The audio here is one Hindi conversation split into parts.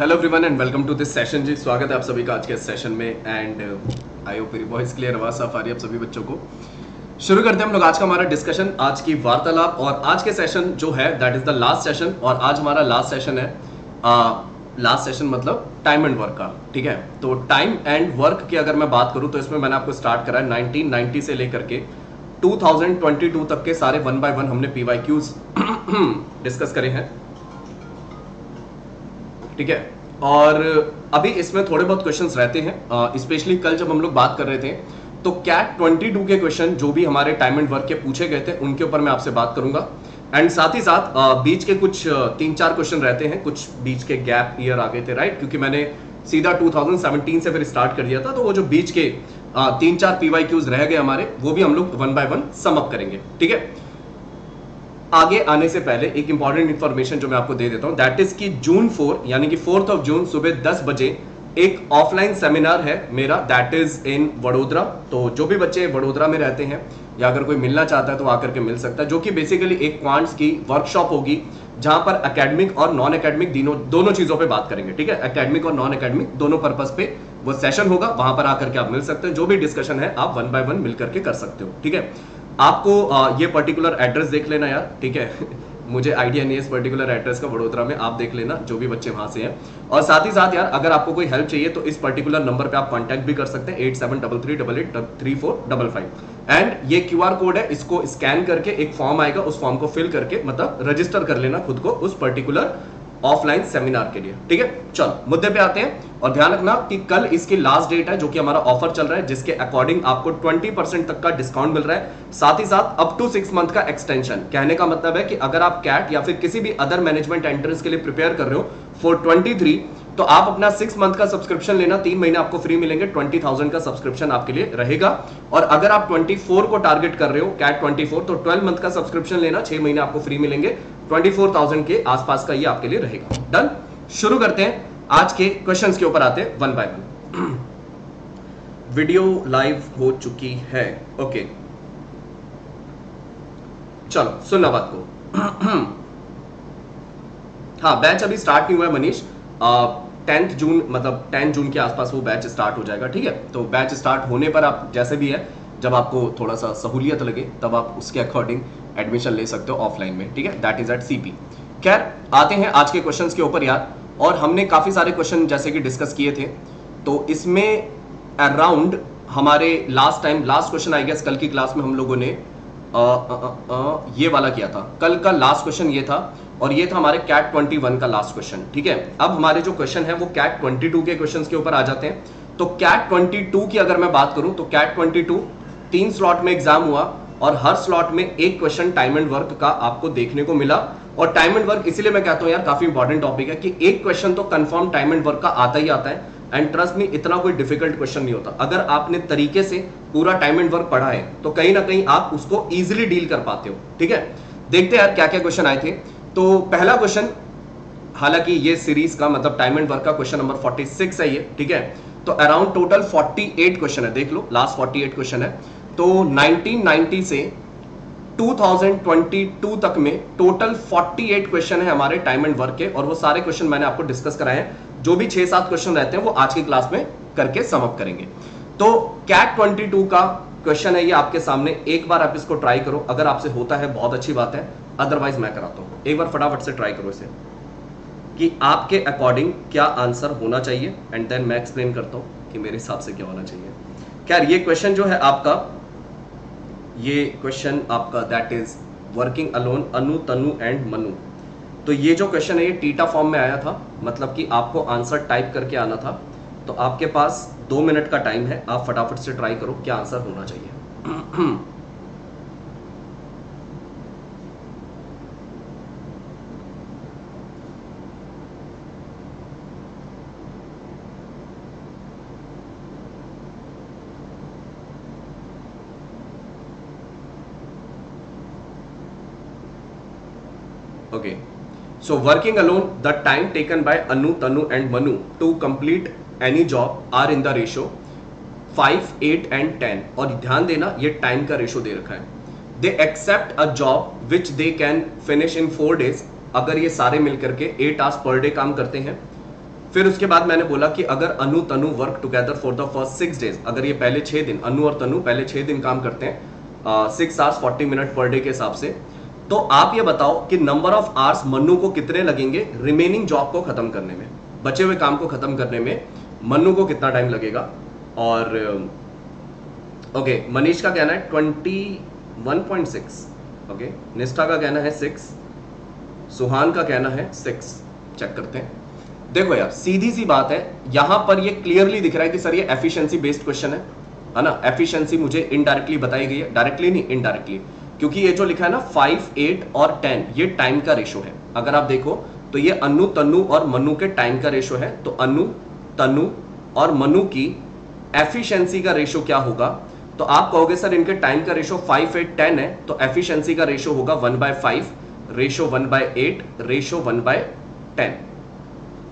Hello everyone and welcome to this session जी। स्वागत है आप सभी का आज के सेशन में एंड आई होप मेरी वॉइस क्लियर आवाज़ साफ़ आ रही है आप सभी बच्चों को। शुरू करते हैं हम लोग आज का हमारा डिस्कशन आज की वार्तालाप, और आज के सेशन जो है that is the last session और आज हमारा लास्ट सेशन है। लास्ट सेशन मतलब टाइम एंड वर्क का, ठीक है? तो टाइम एंड वर्क की अगर मैं बात करूँ तो इसमें मैंने आपको स्टार्ट करा है 1990 से लेकर के 2022 तक के सारे वन बाय वन हमने पीवाईक्यूज डिस्कस करे हैं। ठीक है? और अभी इसमें थोड़े बहुत क्वेश्चंस रहते हैं स्पेशली कल जब हम लोग बात कर रहे थे तो कैट 22 के क्वेश्चन जो भी हमारे टाइम एंड वर्क के पूछे गए थे, उनके ऊपर मैं आपसे बात करूँगा। एंड साथ ही साथ बीच के कुछ तीन चार क्वेश्चन रहते हैं, कुछ बीच के गैप ईयर आ गए थे राइट क्योंकि मैंने सीधा 2017 से फिर स्टार्ट कर दिया था तो वो जो बीच के तीन चार पीवाई रह गए हमारे, वो भी हम लोग वन बाय वन समअप करेंगे, ठीक है? आगे आने से पहले एक इंपॉर्टेंट इंफॉर्मेशन जो मैं आपको दे देता हूँ दैट इज़ कि जून फोर यानी कि फोर्थ ऑफ़ जून सुबह दस बजे एक ऑफलाइन सेमिनार है मेरा दैट इज़ इन वडोदरा तो जो भी बच्चे वडोदरा में रहते हैं, या अगर कोई मिलना चाहता है तो आकर के मिल सकता है, जो कि बेसिकली एक क्वांट्स की वर्कशॉप होगी, जहाँ पर एकेडमिक और नॉन एकेडमिक दोनों दोनों चीज़ों पे बात करेंगे, ठीक है? एकेडमिक और नॉन एकेडमिक दोनों पर्पज पे वो सेशन होगा, वहाँ पर आकर के आप मिल सकते हैं, जो भी डिस्कशन है, आप वन बाय वन मिल करके कर सकते हो, ठीक है? आपको ये पर्टिकुलर एड्रेस देख लेना यार, ठीक है? मुझे आइडिया नहीं है इस पर्टिकुलर एड्रेस का वडोदरा में, आप देख लेना, जो भी बच्चे वहाँ से हैं। और साथ ही साथ यार, अगर आपको कोई हेल्प चाहिए तो इस पर्टिकुलर नंबर पे आप कांटेक्ट भी कर सकते हैं eight seven double three double eight three four double five and ये क्यूआर कोड है, इसको स्कैन करके, एक फॉर्म आएगा, उस फॉर्म को फिल करके मतलब रजिस्टर कर लेना खुद को उस पर्टिकुलर ऑफलाइन सेमिनार के लिए। ठीक है? चलो, मुद्दे पे आते हैं और ध्यान रखना कि कल इसकी लास्ट डेट है, जो कि हमारा ऑफ़र चल रहा है, जिसके अकॉर्डिंग आपको 20 परसेंट तक का डिस्काउंट मिल रहा है। साथ ही साथ अप टू सिक्स मंथ का एक्सटेंशन कहने का मतलब है कि अगर आप कैट या फिर किसी भी अदर मैनेजमेंट एंट्रेंस के लिए प्रिपेयर कर रहे हो फॉर ट्वेंटी तो आप अपना सिक्स मंथ का सब्सक्रिप्शन लेना, तीन महीने आपको फ्री मिलेंगे ट्वेंटी थाउज़ेंड का सब्सक्रिप्शन आपके लिए रहेगा। और अगर आप ट्वेंटी फोर को टारगेट कर रहे हो कैट ट्वेंटी फोर तो ट्वेल्व मंथ का सब्सक्रिप्शन लेना, छह महीने आपको फ्री मिलेंगे ट्वेंटी फोर थाउज़ेंड के आसपास का ये आपके लिए रहेगा। डन शुरू करते हैं। आज के क्वेश्चन के ऊपर आते हैं one by one video live हो चुकी है। ओके चलो सुनना बात को। हाँ बैच अभी स्टार्ट नहीं हुआ है, मनीष। टेंथ जून मतलब टेंथ जून के आसपास वो बैच स्टार्ट हो जाएगा, ठीक है? तो बैच स्टार्ट होने पर आप जैसे भी है, जब आपको थोड़ा सा सहूलियत लगे, तब आप उसके अकॉर्डिंग एडमिशन ले सकते हो ऑफलाइन में, ठीक है? दैट इज़ एट सीपी खैर, आते हैं आज के क्वेश्चन के ऊपर यार, और हमने काफ़ी सारे क्वेश्चन जैसे कि डिस्कस किए थे तो इसमें अराउंड हमारे last time last question I guess कल की क्लास में हम लोगों ने ये वाला किया था। कल का लास्ट क्वेश्चन ये था और ये था हमारे कैट 21 का लास्ट क्वेश्चन ठीक है? अब हमारे जो क्वेश्चन है वो कैट 22 के क्वेश्चंस के ऊपर आ जाते हैं। तो कैट 22 की अगर मैं बात करूँ तो कैट 22 तीन स्लॉट में एग्ज़ाम हुआ और हर स्लॉट में एक क्वेश्चन टाइम एंड वर्क का आपको देखने को मिला और टाइम एंड वर्क इसीलिए मैं कहता हूँ यार, काफ़ी इंपॉर्टेंट टॉपिक है कि एक क्वेश्चन तो कंफर्म टाइम एंड वर्क का आता ही आता है। एंड ट्रस्ट में इतना कोई डिफ़िकल्ट क्वेश्चन नहीं होता। अगर आपने तरीके से पूरा टाइम एंड वर्क पढ़ा है तो कहीं ना कहीं आप उसको इजिली डील कर पाते हो। ठीक है? देखते हैं यार क्या क्या क्वेश्चन आए थे। तो पहला क्वेश्चन हालाँकि ये सीरीज़ का मतलब टाइम एंड वर्क का क्वेश्चन नंबर 46 है ये। ठीक है? तो अराउंड टोटल 48 क्वेश्चन है। देख लो लास्ट 48 क्वेश्चन है। तो 1990 से 2022 तक में टोटल 48 क्वेश्चन है हमारे टाइम एंड वर्क के। और वो सारे क्वेश्चन मैंने आपको डिस्कस कराए हैं। जो भी छह सात क्वेश्चन रहते हैं, वो आज की क्लास में करके समअप करेंगे। तो कैट 22 का क्वेश्चन है, ये आपके सामने एक बार आप इसको ट्राई करो। अगर आपसे होता है, बहुत अच्छी बात है। अदरवाइज़ मैं कराता हूँ। एक बार फटाफट से ट्राई करो इसे। कि आपके अकॉर्डिंग क्या आंसर होना चाहिए एंड देन मैं एक्सप्लेन करता हूँ कि मेरे हिसाब से क्या होना चाहिए। खैर, ये क्वेश्चन जो है आपका, ये क्वेश्चन आपका that is working alone Anu Tanu and Manu तो ये जो क्वेश्चन है, ये टीटा फॉर्म में आया था मतलब कि आपको आंसर टाइप करके आना था। तो आपके पास दो मिनट का टाइम है, आप फटाफट से ट्राई करो, क्या आंसर होना चाहिए Okay. So working alone, the time taken by Anu, Tanu and Manu to complete any job are in the ratio 5, 8 and 10 और ध्यान देना ये टाइम का रेशो दे रखा है। They accept a job which they can finish in four days अगर ये सारे मिलकर के एट आवर्स पर डे काम करते हैं। फिर उसके बाद मैंने बोला कि अगर Anu Tanu work together for the first six days अगर ये पहले छह दिन अनु और तनु पहले छह दिन काम करते हैं six hours forty minute per day के हिसाब से तो आप ये बताओ कि नंबर ऑफ़ आवर्स मन्नू को कितने लगेंगे रिमेनिंग जॉब को खत्म करने में? बचे हुए काम को खत्म करने में मन्नू को कितना टाइम लगेगा? और ओके मनीष का कहना है twenty one point six okay Nishtha का कहना है सिक्स सुहान का कहना है सिक्स चेक करते हैं। देखो यार, सीधी सी बात है, यहाँ पर ये क्लियरली दिख रहा है कि सर ये एफिशिएंसी बेस्ड क्वेश्चन है है ना? एफिशिएंसी मुझे इनडायरेक्टली बताई गई है डायरेक्टली नहीं इनडायरेक्टली क्योंकि ये जो लिखा है ना फाइव एट और टेन ये टाइम का रेशो है। अगर आप देखो तो ये अनु तनु और मनु के टाइम का रेशो है। तो अनु तनु और मनु की एफिशिएंसी का रेशो क्या होगा? तो आप कहोगे, सर, इनके टाइम का रेशो फाइव एट टेन है तो एफिशिएंसी का रेशो होगा one by five ratio one by eight ratio one by ten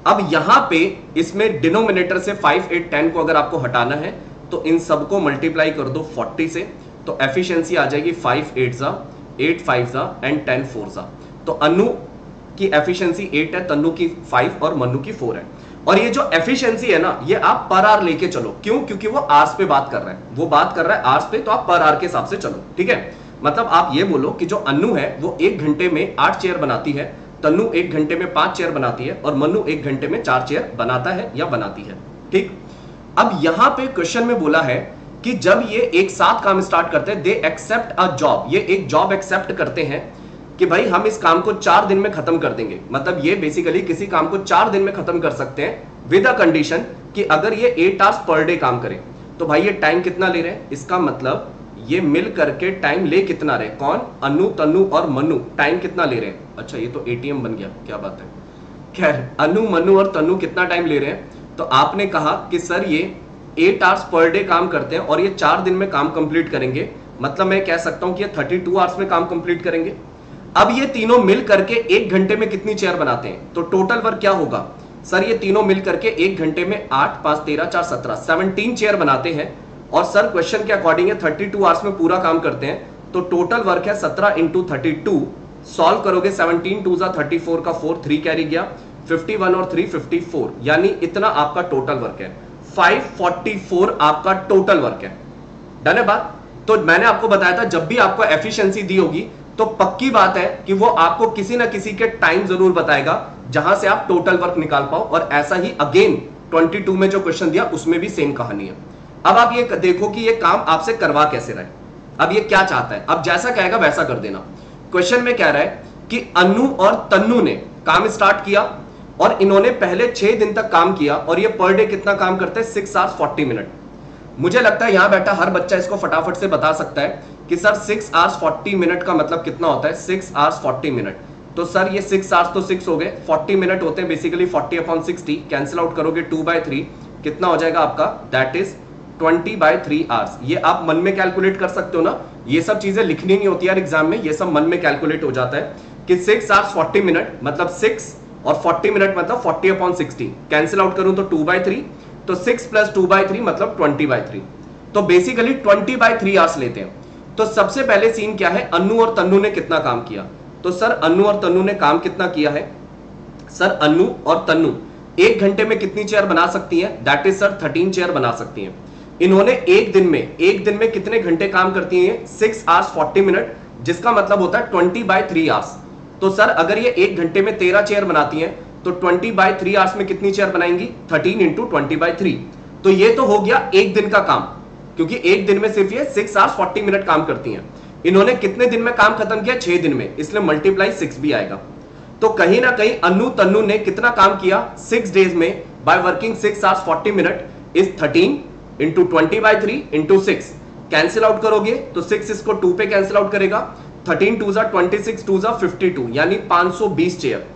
अब यहाँ पे इसमें डिनोमिनेटर से 5 8 10 को अगर आपको हटाना है तो इन सबको मल्टीप्लाई कर दो 40 से। तो एफिशिएंसी आ जाएगी 5 8 जा 8 5 जा एंड 10 4 जा। तो अनु की एफिशिएंसी 8 है तनु की 5 और मनु की 4 है। और ये जो एफिशिएंसी है ना, ये आप पर आर लेके चलो। क्यों? क्योंकि वो आर्स पे बात कर रहा है। वो बात कर रहा है आर्स पे तो आप पर आर के हिसाब से चलो, ठीक है? मतलब आप ये बोलो कि जो अनु है, वो एक घंटे में आठ चेयर बनाती है तनु एक घंटे में पाँच चेयर बनाती है और मनु एक घंटे में चार चेयर बनाता है या बनाती है, ठीक? अब यहाँ पे क्वेश्चन में बोला है कि जब ये एक साथ काम स्टार्ट करते हैं दे एक्सेप्ट अ जॉब ये एक जॉब एक्सेप्ट करते हैं कि भाई हम इस काम को चार दिन में खत्म कर देंगे। मतलब ये बेसिकली किसी काम को चार दिन में खत्म कर सकते हैं विद अ कंडीशन कि अगर ये एट आवर्स पर डे काम करें तो भाई ये टाइम कितना ले रहे हैं? इसका मतलब ये मिल करके टाइम ले कितना रहे कौन? अनु, तनु और मनु। टाइम कितना ले रहे हैं? अच्छा ये तो एटीएम बन गया। क्या बात है? खैर, अनु, मनु और तनु कितना टाइम ले रहे हैं? तो आपने कहा कि सर ये एट आवर्स पर डे काम करते हैं और ये चार दिन में काम कंप्लीट करेंगे। मतलब मैं कह सकता हूँ कि ये थर्टी टू आवर्स में काम कंप्लीट करेंगे। अब ये तीनों मिल करके एक घंटे में कितनी चेयर बनाते हैं? तो टोटल वर्क क्या होगा? सर, ये तीनों मिल करके एक घंटे में आठ, पाँच, तेरह, चार, सत्रह सेवनटीन चेयर बनाते हैं। और सर क्वेश्चन के अकॉर्डिंग है थर्टी टू आवर्स में पूरा काम करते हैं। तो टोटल वर्क है सत्रह इंटू थर्टी टू सॉल्व करोगे सेवनटीन टू जा थर्टी फोर का फोर थ्री कैरी गया। फिफ्टी वन और थ्री फिफ्टी फोर यानी इतना आपका टोटल वर्क है। फाइव फोर्टी फोर आपका टोटल वर्क है। डन है बात? तो मैंने आपको बताया था, जब भी आपको एफिशिएंसी दी होगी तो पक्की बात है कि वो आपको किसी ना किसी के टाइम ज़रूर बताएगा, जहाँ से आप टोटल वर्क निकाल पाओ, और ऐसा ही अगेन 22 में जो क्वेश्चन दिया, उसमें भी सेम कहानी है। अब आप ये देखो कि ये काम आपसे करवा कैसे रहे अब ये क्या चाहता है? अब जैसा कहेगा वैसा कर देना। क्वेश्चन में कह रहा है कि अनु और तन्नु ने काम स्टार्ट किया और इन्होंने पहले छह दिन तक काम किया और ये पर डे कितना काम करते हैं? सिक्स आवर्स फोर्टी मिनट मुझे लगता है यहाँ बैठा हर बच्चा इसको फटाफट से बता सकता है कि sir six hours forty minute का मतलब कितना होता है? सिक्स आवर्स फोर्टी मिनट तो सर, ये सिक्स आवर्स तो सिक्स हो गए. फोर्टी मिनट होते हैं basically forty upon sixty cancel out करोगे टू बाय थ्री कितना हो जाएगा आपका? That is twenty by three hours ये आप मन में कैलकुलेट कर सकते हो ना? ये सब चीज़ें लिखनी नहीं होती यार एग्ज़ाम में. ये सब मन में कैलकुलेट हो जाता है कि सिक्स आवर्स फोर्टी मिनट मतलब सिक्स और फोर्टी मिनट मतलब forty upon sixty cancel out करूँ तो टू बाय थ्री तो six plus two by three मतलब ट्वेंटी बाय थ्री तो basically twenty by three hours लेते हैं। तो सबसे पहले सीन क्या है? अनु और तन्नु ने कितना काम किया? तो सर अनु और तन्नु ने काम कितना किया है? सर अनु और तन्नु एक घंटे में कितनी चेयर बना सकती है? That is sir thirteen chair बना सकती है। इन्होंने एक दिन में, एक दिन में कितने घंटे काम करती हैं? सिक्स आवर्स फोर्टी मिनट जिसका मतलब होता है ट्वेंटी बाय थ्री आवर्स तो सर, अगर ये एक घंटे में तेरह चेयर बनाती हैं तो ट्वेंटी बाय थ्री आवर्स में कितनी chair बनाएँगी? Thirteen into twenty by three तो ये तो हो गया एक दिन का काम, क्योंकि एक दिन में सिर्फ़ ये सिक्स आवर्स फोर्टी मिनट काम करती हैं। इन्होंने कितने दिन में काम खत्म किया? छह दिन में, इसलिए मल्टीप्लाई सिक्स भी आएगा। तो कहीं ना कहीं अनु तन्नु ने कितना काम किया? सिक्स डेज़ में by working six hours forty minute is thirteen into twenty by three into six cancel out करोगे तो सिक्स इसको टू पे कैंसिल आउट करेगा। थर्टीन टू जा ट्वेंटी सिक्स टू जा फिफ्टी टू यानी पाँच सौ बीस चेयर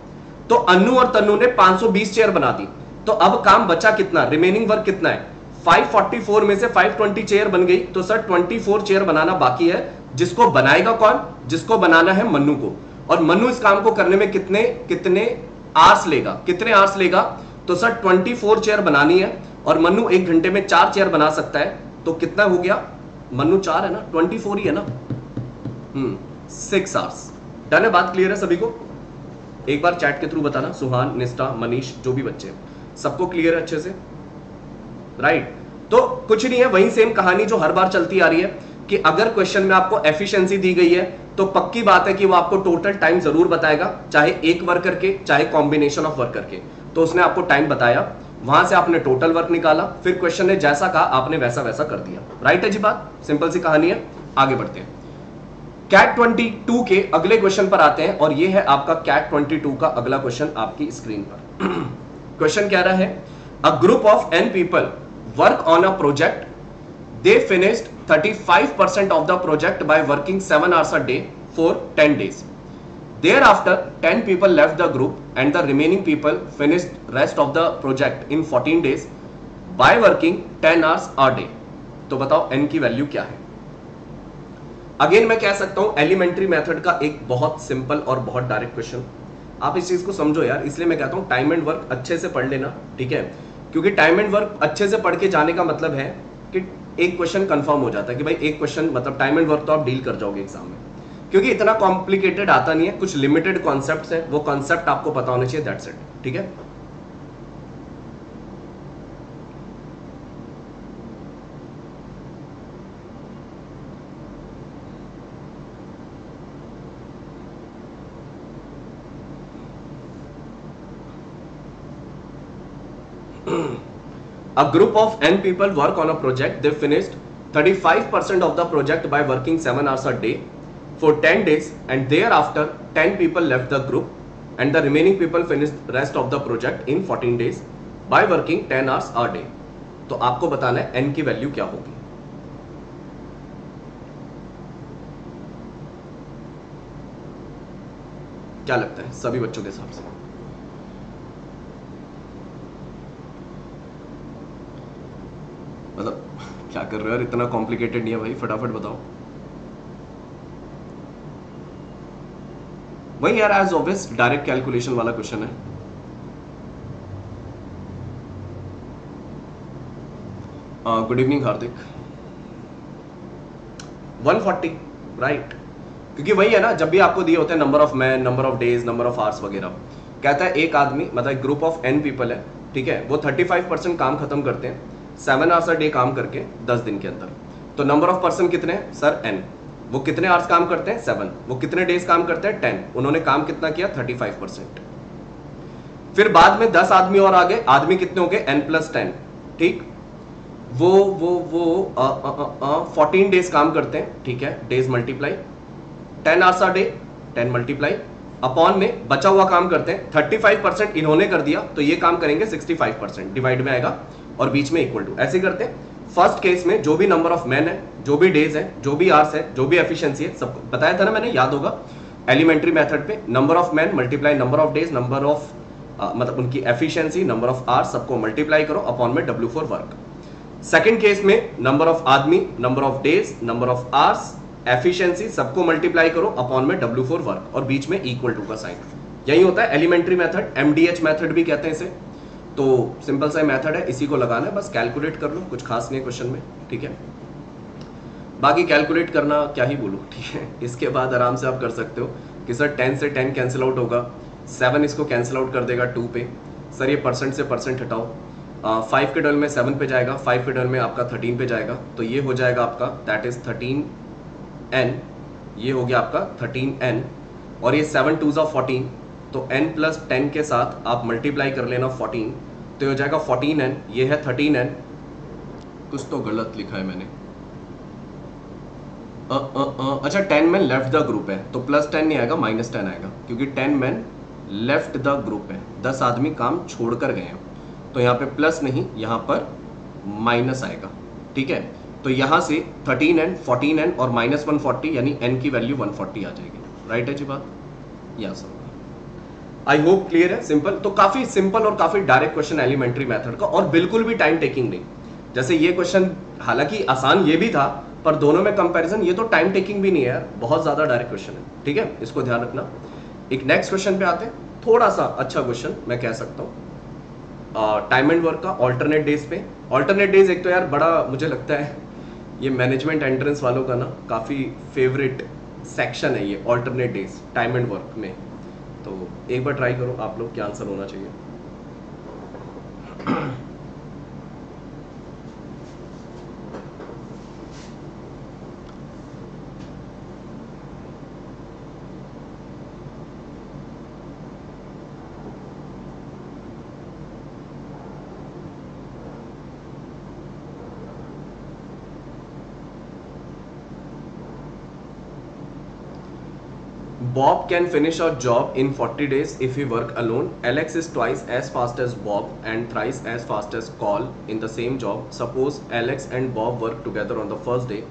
तो अनु और तनु ने पाँच सौ बीस चेयर बना दी। तो अब काम बचा कितना? रिमेनिंग वर्क कितना है? 544 में से 520 चेयर बन गई। तो सर 24 चेयर बनाना बाकी है। जिसको बनाएगा कौन? जिसको बनाना है मन्नू को। और मन्नू इस काम को करने में कितने कितने आर्स लेगा? कितने आर्स लेगा? तो सर 24 चेयर बनानी है। और मनु एक घंटे में चार चेयर बना सकता है। तो कितना हो गया? मनु चार है ना? ट्वेंटी फोर ही है ना? हम्म। सिक्स आवर्स डन है बात क्लियर है सभी को? एक बार चैट के थ्रू बताना, सुहान, निष्ठा, मनीष, जो भी बच्चे सबको क्लियर है अच्छे से? राइट तो कुछ नहीं है, वही सेम कहानी जो हर बार चलती आ रही है कि अगर क्वेश्चन में आपको एफिशिएंसी दी गई है तो पक्की बात है कि वो आपको टोटल टाइम ज़रूर बताएगा, चाहे एक वर्कर के चाहे कॉम्बिनेशन ऑफ़ वर्कर के तो उसने आपको टाइम बताया, वहाँ से आपने टोटल वर्क निकाला, फिर क्वेश्चन ने जैसा कहा, आपने वैसा वैसा कर दिया। राइट है जी बात? सिंपल सी कहानी है। आगे बढ़ते हैं। कैट 22 के अगले क्वेश्चन पर आते हैं, और ये है आपका कैट 22 का अगला क्वेश्चन आपकी स्क्रीन पर। क्वेश्चन क्या रहा है? A group of n people work on a project they finished 35% of the project by working 7 hours a day for ten days thereafter ten people left the group and the remaining people finished rest of the project in 14 days by working ten hours a day तो बताओ एन की वैल्यू क्या है? अगेन मैं कह सकता हूँ एलिमेंट्री मेथड का एक बहुत सिंपल और बहुत डायरेक्ट क्वेश्चन आप इस चीज़ को समझो यार, इसलिए मैं कहता हूँ टाइम एंड वर्क अच्छे से पढ़ लेना, ठीक है? क्योंकि टाइम एंड वर्क अच्छे से पढ़ के जाने का मतलब है कि एक क्वेश्चन कंफर्म हो जाता है कि भाई एक क्वेश्चन मतलब टाइम एंड वर्क तो आप डील कर जाओगे एग्ज़ाम में. क्योंकि इतना कॉम्प्लिकेटेड आता नहीं है, कुछ लिमिटेड कॉन्सेप्ट है, वो कॉन्सेप्ट आपको पता होना चाहिए दैट्स इट ठीक है? A group of n people work on a project. They finished 35% of the project by working 7 hours a day for 10 days and thereafter 10 people left the group and the remaining people finished rest of the project in 14 days by working 10 hours a day. तो आपको बताना है n की वैल्यू क्या होगी क्या लगता है सभी बच्चों के हिसाब से मतलब क्या कर रहे हो यार? इतना कॉम्प्लिकेटेड नहीं है भाई। फटाफट बताओ। वही यार एज ऑब्वियस डायरेक्ट कैलकुलेशन वाला क्वेश्चन है। गुड इवनिंग हार्दिक 140 राइट क्योंकि वही है ना, जब भी आपको दिए होते हैं number of man number of days number of hours वगैरह। कहता है एक आदमी मतलब ग्रुप ऑफ़ एन पीपल है, ठीक है? वो 35 परसेंट काम खत्म करते हैं। सेवन आवर्स अ डे काम करके, दस दिन के अंदर। तो नंबर ऑफ़ पर्सन कितने सर एन वो कितने आवर्स काम करते हैं? सेवन वो कितने डेज़ काम करते हैं? टेन उन्होंने काम कितना किया? थर्टी फाइव परसेंट फिर बाद में दस आदमी और आगे, आदमी कितने हो गए? एन प्लस टेन ठीक? वो वो वो फोर्टीन डेज़ काम करते हैं। ठीक है? Days multiply ten hours a day ten multiply upon में बचा हुआ काम करते हैं। थर्टी फाइव परसेंट इन्होंने कर दिया तो ये काम करेंगे सिक्सटी फाइव परसेंट डिवाइड में आएगा। और बीच में इक्वल टू ऐसे करते हैं। फ़र्स्ट केस में जो भी नंबर ऑफ़ मैन है, जो भी डेज़ है, जो भी आवर्स है, जो भी एफिशिएंसी है, सब बताया था ना मैंने, याद होगा। एलिमेंट्री मेथड पे number of man multiply number of days number of मतलब उनकी एफिशिएंसी नंबर ऑफ़ आवर्स सबको मल्टीप्लाई करो अपॉन में W for work second case में नंबर ऑफ़ आदमी number of days number of hours efficiency सबको मल्टीप्लाई करो अपॉन में डब्ल्यू फॉर वर्क और बीच में इक्वल टू का साइन यही होता है एलिमेंट्री मेथड एमडीएच मेथड भी कहते हैं इसे। तो सिंपल सा मेथड है, इसी को लगाना है, बस कैलकुलेट कर लो, कुछ खास नहीं क्वेश्चन में, ठीक है? बाकी कैलकुलेट करना क्या ही बोलूँ, ठीक है? इसके बाद आराम से आप कर सकते हो कि सर टेन से टेन कैंसिल आउट होगा सेवन इसको कैंसिल आउट कर देगा टू पे। सर ये परसेंट से परसेंट हटाओ। फाइव के डबल में सेवन पे जाएगा फाइव के डबल में आपका थर्टीन पे जाएगा तो ये हो जाएगा आपका दैट इज़ थर्टीन एन ये हो गया आपका थर्टीन एन और ये सेवन टू ज़ा फोर्टीन तो n प्लस टेन के साथ आप मल्टीप्लाई कर लेना 14 तो हो जाएगा 14n ये है 13n कुछ तो गलत लिखा है मैंने। अ, अ, अ, अच्छा ten man left the group है तो प्लस टेन नहीं आएगा माइनस टेन आएगा क्योंकि ten man left the group है। दस आदमी काम छोड़कर गए हैं। तो यहाँ पे प्लस नहीं यहाँ पर माइनस आएगा। ठीक है? तो यहाँ से थर्टीन एन फोर्टीन एन और माइनस वन यानी एन की वैल्यू वन फोर्टी आ जाएगी। राइट है जी बात? यहाँ सर आई होप क्लियर है सिंपल तो काफ़ी सिंपल और काफ़ी डायरेक्ट क्वेश्चन एलिमेंट्री मेथड का और बिल्कुल भी टाइम टेकिंग नहीं। जैसे ये क्वेश्चन हालाँकि आसान ये भी था, पर दोनों में कंपैरिजन ये तो टाइम टेकिंग भी नहीं है यार। बहुत ज़्यादा डायरेक्ट क्वेश्चन है, ठीक है? इसको ध्यान रखना। एक नेक्स्ट क्वेश्चन पे आते हैं। थोड़ा सा अच्छा क्वेश्चन मैं कह सकता हूँ। टाइम एंड वर्क का ऑल्टरनेट डेज़ पे। ऑल्टरनेट डेज़ एक तो यार बड़ा मुझे लगता है, ये मैनेजमेंट एंट्रेंस वालों का ना काफ़ी फेवरेट सेक्शन है ये alternate days time and work में। तो एक बार ट्राई करो आप लोग क्या आंसर होना चाहिए? Bob can finish a job in 40 days if he work alone. Alex is twice as fast as Bob and thrice as fast as Call in the same job. Suppose Alex and Bob work together on the first day.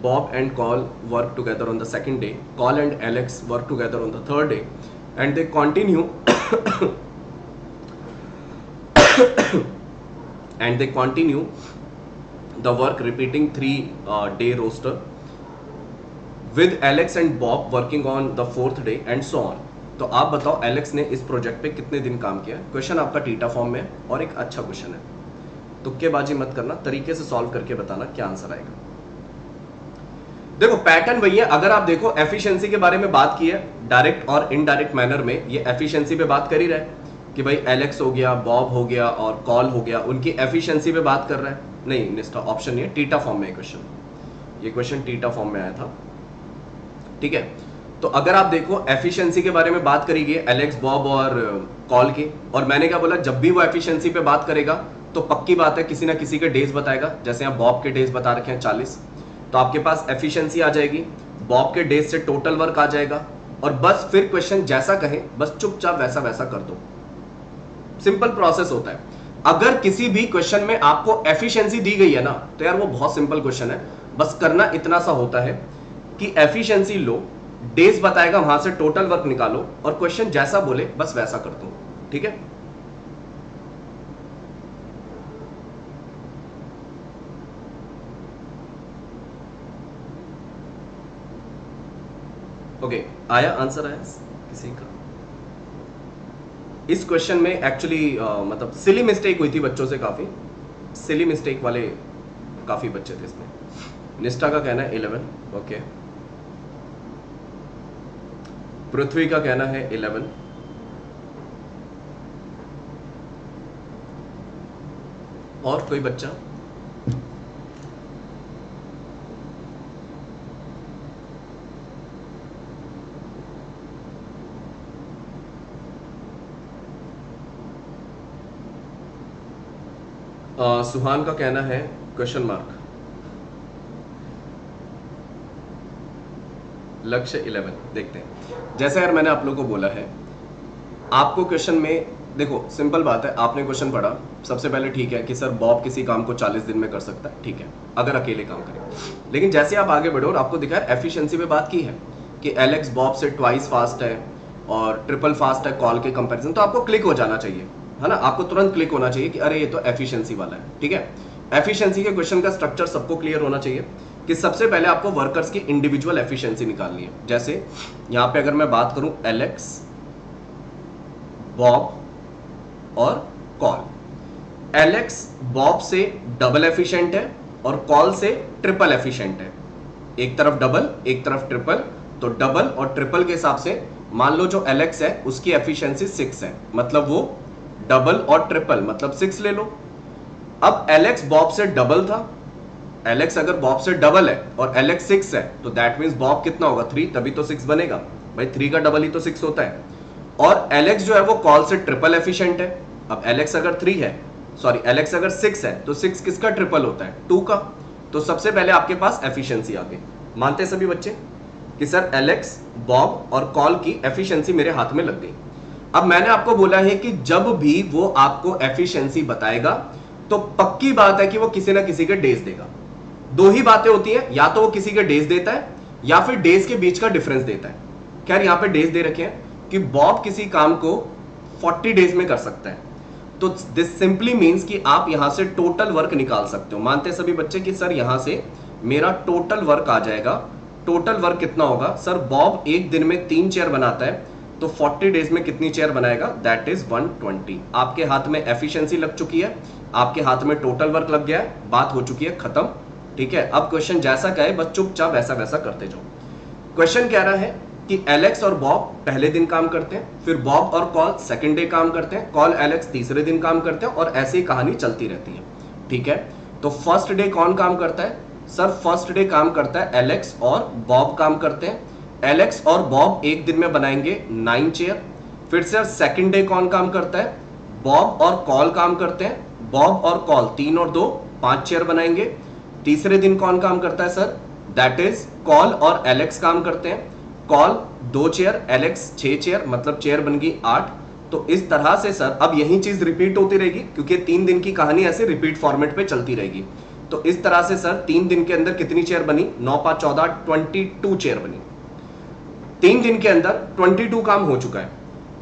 Bob and Call work together on the second day. Call and Alex work together on the third day. And they continue and they continue the work repeating three uh, day roster with Alex and Bob working on the fourth day and so on तो आप बताओ एलेक्स ने इस प्रोजेक्ट पे कितने दिन काम किया? क्वेश्चन आपका टीटा फॉर्म में और एक अच्छा क्वेश्चन है। तुक्केबाजी मत करना, तरीके से सॉल्व करके बताना क्या आंसर आएगा। देखो पैटर्न वही है। अगर आप देखो एफिशिएंसी के बारे में बात की है डायरेक्ट और इनडायरेक्ट मैनर में ये एफिशिएंसी पे बात कर ही रहे कि भाई एलेक्स हो गया बॉब हो गया और कॉल हो गया, उनकी एफिशिएंसी पे बात कर रहा है। नहीं ऑप्शन नहीं है टीटा फॉर्म में क्वेश्चन ये क्वेश्चन टीटा फॉर्म में आया था। ठीक है? तो अगर आप देखो एफिशिएंसी के बारे में बात करेगी एलेक्स बॉब और कॉल के, और मैंने क्या बोला, जब भी वो एफिशिएंसी पे बात करेगा तो पक्की बात है, किसी ना किसी के डेज़ बताएगा। जैसे यहाँ बॉब के डेज़ बता रखे हैं, चालीस। तो आपके पास एफिशिएंसी आ जाएगी बॉब के डेज़ से टोटल वर्क आ जाएगा, और बस फिर क्वेश्चन जैसा कहे, बस चुपचाप वैसा वैसा कर दो। सिंपल प्रोसेस होता है। अगर किसी भी क्वेश्चन में आपको एफिशिएंसी दी गई है ना तो यार वो बहुत सिंपल क्वेश्चन है। बस करना इतना सा होता है कि एफिशिएंसी लो डेज़ बताएगा वहाँ से टोटल वर्क निकालो और क्वेश्चन जैसा बोले बस वैसा कर दो ठीक है? ओके okay, आया आंसर आया? किसी का? इस क्वेश्चन में एक्चुअली uh, मतलब सिली मिस्टेक हुई थी बच्चों से काफ़ी। सिली मिस्टेक वाले काफ़ी बच्चे थे इसमें। निष्ठा का कहना है इलेवन ओके okay. पृथ्वी का कहना है इलेवन। और कोई बच्चा? आ, सुहान का कहना है क्वेश्चन मार्क लक्ष्य इलेवन, देखते हैं। जैसा यार मैंने आप लोगों को बोला है, आपको क्वेश्चन में, देखो सिंपल बात है, आपने क्वेश्चन पढ़ा, सबसे पहले ठीक है कि सर बॉब किसी काम को 40 दिन में कर सकता है, ठीक है, अगर अकेले काम करे। लेकिन जैसे आप आगे बढ़ो और आपको दिखा एफिशिएंसी पे बात की है कि एलेक्स बॉब से ट्वाइस फास्ट है और ट्रिपल फास्ट है कॉल के कंपेरिजन तो आपको क्लिक हो जाना चाहिए, है ना? आपको तुरंत क्लिक होना चाहिए कि अरे ये तो एफिशिएंसी वाला है, ठीक है? एफिशिएंसी के क्वेश्चन का स्ट्रक्चर सबको क्लियर होना चाहिए। कि सबसे पहले आपको वर्कर्स की इंडिविजुअल एफिशिएंसी निकालनी है। जैसे, यहाँ पे अगर मैं बात करूँ एलेक्स बॉब और कॉल एलेक्स बॉब से डबल एफिशिएंट है और कॉल से ट्रिपल एफिशिएंट है। एक तरफ़ डबल एक तरफ़ ट्रिपल तो डबल और ट्रिपल के हिसाब से मान लो जो एलेक्स है, उसकी एफिशिएंसी सिक्स है। मतलब वो डबल और ट्रिपल मतलब सिक्स ले लो। अब एलेक्स बॉब से डबल था एलेक्स अगर बॉब से डबल है और एलेक्स सिक्स है तो दैट मीन बॉब कितना होगा? थ्री तभी तो सिक्स बनेगा। भाई थ्री का डबल ही तो सिक्स होता है। और एलेक्स जो है, वो कॉल से ट्रिपल एफिशिएंट है। अब एलेक्स अगर थ्री है सॉरी एलेक्स अगर सिक्स है तो सिक्स किसका ट्रिपल होता है? टू का। तो सबसे पहले आपके पास एफिशिएंसी आ गई। मानते हैं सभी बच्चे? कि सर एलेक्स बॉब और कॉल की एफिशिएंसी मेरे हाथ में लग गई। अब मैंने आपको बोला है कि जब भी वो आपको एफिशिएंसी बताएगा तो पक्की बात है कि वो किसी ना किसी के डेज़ देगा। दो ही बातें होती हैं, या तो वो किसी के डेज़ देता है, या फिर डेज़ के बीच का डिफरेंस देता है। खैर, यहाँ पे डेज़ दे रखे हैं कि बॉब किसी काम को 40 डेज़ में कर सकता है। तो दिस सिंपली मींस कि आप यहाँ से टोटल वर्क निकाल सकते हो। मानते सभी बच्चे कि, सर, यहाँ से मेरा टोटल वर्क आ जाएगा। टोटल वर्क कितना होगा? सर बॉब एक दिन में तीन चेयर बनाता है तो 40 डेज़ में कितनी चेयर बनाएगा? दैट इज़ 120 आपके हाथ में एफिशिएंसी लग चुकी है, आपके हाथ में टोटल वर्क लग गया है, बात हो चुकी है, खत्म। ठीक है? अब क्वेश्चन जैसा कहे, बस चुपचाप वैसा वैसा करते जाओ। क्वेश्चन कह रहा है? कि एलेक्स और बॉब पहले दिन काम करते हैं, फिर बॉब और कॉल सेकेंड डे काम करते हैं कॉल एलेक्स तीसरे दिन काम करते हैं और ऐसे कहानी चलती रहती है। ठीक है? तो फ़र्स्ट डे कौन काम करता है? सर फ़र्स्ट डे काम करता है एलेक्स और बॉब काम करते हैं। एलेक्स और बॉब एक दिन में बनाएँगे नाइन चेयर फिर सर सेकंड डे कौन काम करता है? बॉब और कॉल काम करते हैं। बॉब और कॉल तीन और दो, पाँच चेयर बनाएँगे। तीसरे दिन कौन काम करता है, सर? दैट इज़ कॉल और एलेक्स काम करते हैं। कॉल दो चेयर एलेक्स छह चेयर मतलब चेयर बन गई आठ। तो इस तरह से, सर, अब यही चीज़ रिपीट होती रहेगी, क्योंकि तीन दिन की कहानी ऐसे रिपीट फॉर्मेट पे चलती रहेगी। तो इस तरह से, सर, तीन दिन के अंदर कितनी चेयर बनी? नौ, पाँच, चौदह ट्वेंटी टू चेयर बनी। तीन दिन के अंदर ट्वेंटी टू काम हो चुका है।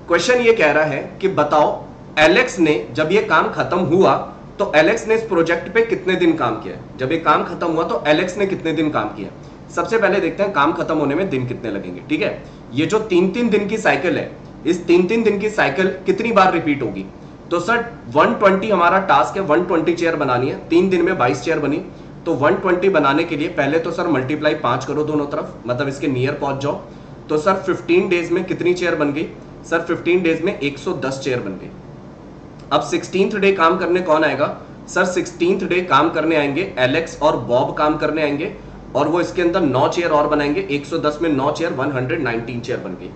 क्वेश्चन ये कह रहा है कि बताओ एलेक्स ने जब ये काम खत्म हुआ तो एलेक्स ने इस प्रोजेक्ट पे कितने दिन काम किया जब ये काम खत्म हुआ तो एलेक्स ने कितने दिन काम किया सबसे पहले देखते हैं काम खत्म होने में दिन कितने लगेंगे, ठीक है? ये जो तीन तीन दिन की साइकिल है, इस तीन तीन दिन की साइकिल कितनी बार रिपीट होगी? तो सर 120 हमारा टास्क है 120 चेयर बनानी है। तीन दिन में 22 चेयर बनी। तो 120 बनाने के लिए पहले तो सर मल्टीप्लाई पाँच करो दोनों तरफ़ मतलब इसके नियर पहुँच जाओ। तो सर 15 डेज़ में कितनी चेयर बन गई? सर 15 डेज़ में 110 चेयर बन गई। अब सिक्सटींथ डे काम करने कौन आएगा? सर सिक्सटींथ डे काम करने आएँगे एलेक्स और बॉब काम करने आएँगे और वो इसके अंदर नौ चेयर और बनाएँगे। 110 में नौ चेयर 119 चेयर बन गई।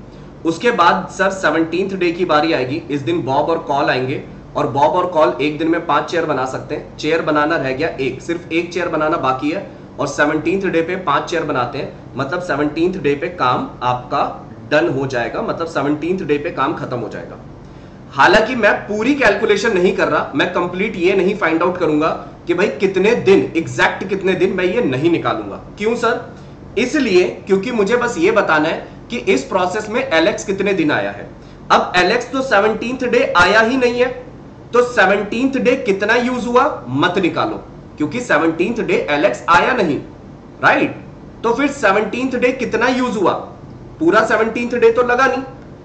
उसके बाद सर सेवनटींथ डे की बारी आएगी। इस दिन बॉब और कॉल आएँगे और बॉब और कॉल एक दिन में पाँच चेयर बना सकते हैं। चेयर बनाना रह गया एक, सिर्फ़ एक चेयर बनाना बाकी है और सेवनटींथ डे पे पाँच चेयर बनाते हैं। मतलब सेवनटींथ डे पे काम आपका डन हो जाएगा। मतलब सेवनटींथ डे पे काम खत्म हो जाएगा। हालाँकि मैं पूरी कैलकुलेशन नहीं कर रहा, मैं कंप्लीट ये नहीं फाइंड आउट करूँगा कि भाई कितने दिन एग्जैक्ट कितने दिन मैं ये नहीं निकालूँगा। क्यों सर इसलिए क्योंकि मुझे बस ये बताना है कि इस प्रोसेस में एलेक्स कितने दिन आया है। अब एलेक्स तो सेवनटींथ डे आया ही नहीं है तो सेवनटींथ डे कितना यूज़ हुआ? मत निकालो, क्योंकि सेवनटींथ डे एलेक्स आया नहीं राइट तो फिर सेवनटींथ डे कितना यूज़ हुआ? पूरा सेवनटींथ डे तो लगा नहीं।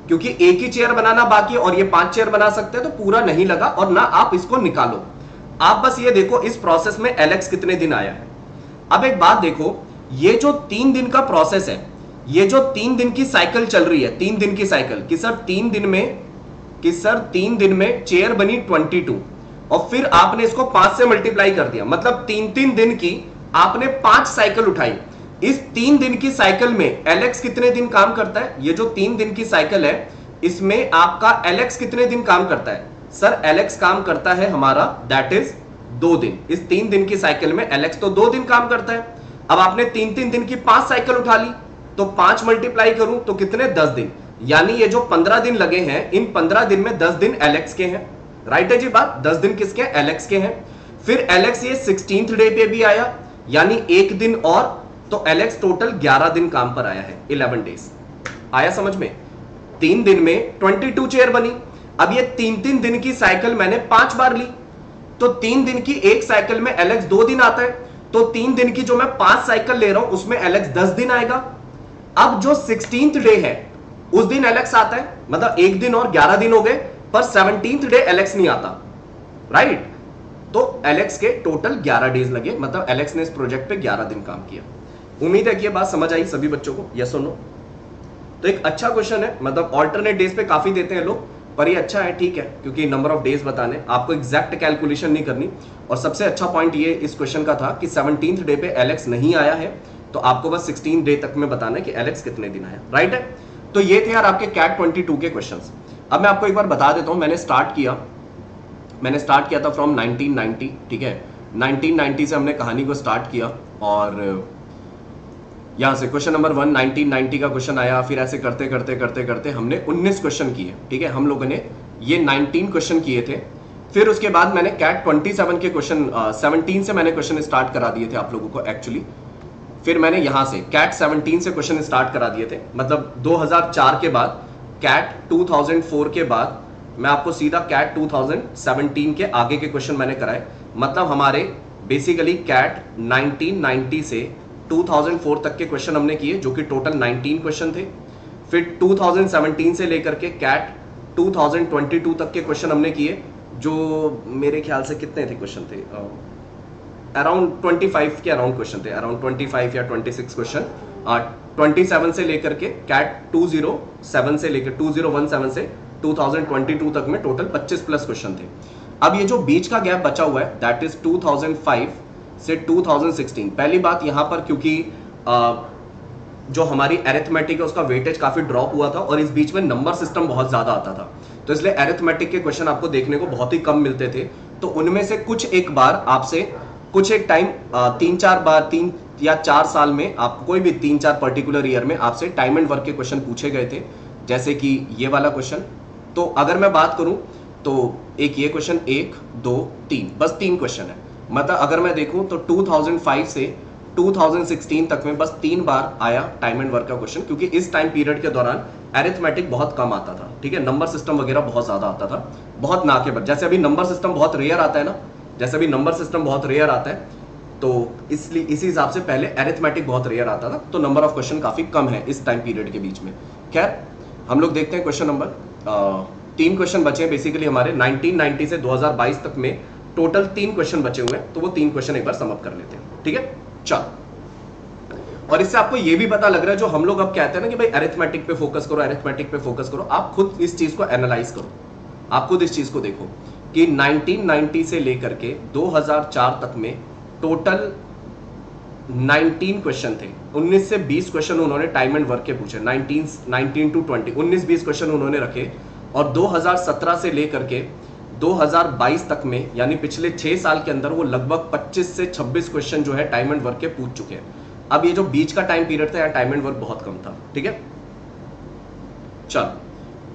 क्योंकि एक ही चेयर बनाना बाकी है और ये पाँच चेयर बना सकते हैं तो पूरा नहीं लगा और ना आप इसको निकालो। आप बस ये देखो, इस प्रोसेस में एलेक्स कितने दिन आया है। अब एक बात देखो, ये जो तीन दिन का प्रोसेस है, ये जो तीन दिन की साइकिल चल रही है, तीन दिन की साइकिल कि सर तीन दिन में, कि सर तीन दिन में चेयर बनी ट्वेंटी टू और फिर आपने इसको पाँच से मल्टीप्लाई कर दिया। मतलब तीन तीन दिन की आपने पाँच साइकिल उठाई। इस तीन दिन की साइकिल में एलेक्स कितने दिन काम करता है? ये जो तीन दिन की साइकिल है, इसमें आपका एलेक्स कितने दिन काम करता है? सर एलेक्स काम करता है हमारा दैट इज़ दो दिन। इस तीन दिन की साइकिल में एलेक्स तो दो दिन काम करता है। अब आपने तीन तीन दिन की पाँच साइकिल उठा ली तो पाँच मल्टीप्लाई करूँ तो कितने? दस दिन। यानी ये जो पंद्रह दिन लगे हैं, इन पंद्रह दिन में दस दिन एलेक्स के हैं। राइट है जी बात? दस दिन किसके? एलेक्स के हैं। फिर एलेक्स ये सिक्सटींथ डे पे भी आया। यानी एक दिन और तो एलेक्स टोटल ग्यारह दिन काम पर आया है इलेवन डेज़ आया समझ में? तीन दिन में ट्वेंटी टू चेयर बनी। अब ये तीन तीन दिन की साइकिल मैंने पाँच बार ली। तो तीन दिन की एक साइकिल में एलेक्स दो दिन आता है। तो तीन दिन की जो मैं पाँच साइकिल ले रहा हूँ, उसमें एलेक्स दस दिन आएगा। अब जो सिक्सटींथ डे है, उस दिन एलेक्स आता है। मतलब एक दिन और ग्यारह दिन हो गए, पर सेवनटींथ डे एलेक्स नहीं आता। राइट तो एलेक्स के टोटल ग्यारह डेज़ लगे। मतलब एलेक्स ने इस प्रोजेक्ट पे ग्यारह दिन काम किया। उम्मीद है कि ये बात समझ आई सभी बच्चों को यस और नो तो एक अच्छा क्वेश्चन है मतलब ऑल्टरनेट डेज़ पे काफ़ी देते हैं लोग, पर ये अच्छा है, ठीक है, क्योंकि नंबर ऑफ़ डेज़ बताने, आपको एग्जैक्ट कैलकुलेशन नहीं करनी। और सबसे अच्छा पॉइंट ये इस क्वेश्चन का था कि सेवनटींथ डे पे एलेक्स नहीं आया है तो आपको बस 16 डे तक में बताना है कि एलेक्स कितने दिन आया राइट है? तो ये थे यार आपके कैट 22 के क्वेश्चन अब मैं आपको एक बार बता देता हूँ, मैंने स्टार्ट किया। मैंने स्टार्ट किया था फ्रॉम 1990 ठीक है? 1990 से हमने कहानी को स्टार्ट किया, और यहाँ से क्वेश्चन नंबर वन 1990 का क्वेश्चन आया, फिर ऐसे करते करते करते करते हमने 19 क्वेश्चन किए, ठीक है? हम लोगों ने ये 19 क्वेश्चन किए थे। फिर उसके बाद मैंने कैट 27 के क्वेश्चन सेवनटीन से मैंने क्वेश्चन स्टार्ट करा दिए थे आप लोगों को एक्चुअली फिर मैंने यहाँ से कैट 17 से क्वेश्चन स्टार्ट करा दिए थे। मतलब 2004 के बाद कैट 2004 के बाद मैं आपको सीधा कैट 2017 के आगे के क्वेश्चन मैंने कराए। मतलब हमारे बेसिकली कैट 1990 से 2004 तक के क्वेश्चन हमने किए, जो कि टोटल 19 क्वेश्चन थे। फिर 2017 से लेकर के कैट 2022 तक के क्वेश्चन हमने किए, जो मेरे ख्याल से कितने थे क्वेश्चन थे? अराउंड 25 के अराउंड क्वेश्चन थे। अराउंड 25 या 26 क्वेश्चन ट्वेंटी सेवन से लेकर के कैट टू ज़ीरो सेवन से लेकर टू ज़ीरो वन सेवन से 2022 तक में टोटल 25 प्लस क्वेश्चन थे। अब ये जो बीच का गैप बचा हुआ है दैट इज़ 2005 से 2016 पहली बात यहाँ पर क्योंकि आ, जो हमारी एरिथमेटिक है उसका वेटेज काफ़ी ड्रॉप हुआ था और इस बीच में नंबर सिस्टम बहुत ज़्यादा आता था। तो इसलिए एरिथमेटिक के क्वेश्चन आपको देखने को बहुत ही कम मिलते थे। तो उनमें से कुछ एक बार आपसे कुछ एक टाइम तीन चार बार तीन या चार साल में आप कोई भी तीन चार पर्टिकुलर ईयर में आपसे टाइम एंड वर्क के क्वेश्चन पूछे गए थे जैसे कि ये वाला क्वेश्चन तो अगर मैं बात करूँ तो एक ये क्वेश्चन एक दो तीन बस तीन क्वेश्चन है। मतलब अगर मैं देखूँ तो 2005 से 2016 तक में बस तीन बार आया टाइम एंड वर्क का क्वेश्चन क्योंकि इस टाइम पीरियड के दौरान एरिथमेटिक बहुत कम आता था, ठीक है? नंबर सिस्टम वगैरह बहुत ज़्यादा आता था, बहुत ना के बाद, जैसे अभी नंबर सिस्टम बहुत रेयर आता है ना, जैसे अभी नंबर सिस्टम बहुत रेयर आता है तो इसलिए, इसी हिसाब से पहले एरिथमेटिक बहुत रेयर आता था तो नंबर ऑफ़ क्वेश्चन काफ़ी कम है इस टाइम पीरियड के बीच में। खैर, हम लोग देखते हैं क्वेश्चन नंबर तीन क्वेश्चन बचे हैं बेसिकली हमारे 1990 से 2022 तक में टोटल तीन क्वेश्चन बचे हुए हैं तो वो तीन क्वेश्चन एक बार समअप कर लेते हैं। ठीक है? चलो। और इससे आपको ये भी पता लग रहा है, जो हम लोग अब कहते हैं ना कि भाई अरिथमेटिक पे फोकस करो अरिथमेटिक पे फोकस करो, आप खुद इस चीज़ को एनालाइज करो। आप खुद इस चीज़ को देखो कि 1990 से लेकर के 2004 तक में टोटल 19 क्वेश्चन थे। 19 से 20 क्वेश्चन उन्होंने टाइम एंड वर्क के पूछे 19 19 टू 20 19 20 क्वेश्चन उन्होंने रखे, और 2017 से लेकर के 2022 तक में, यानी पिछले छह साल के अंदर, वो लगभग 25 से 26 क्वेश्चन जो है टाइम एंड वर्क के पूछ चुके हैं। अब ये जो बीच का टाइम पीरियड था टाइम एंड वर्क बहुत कम था, ठीक है? चल,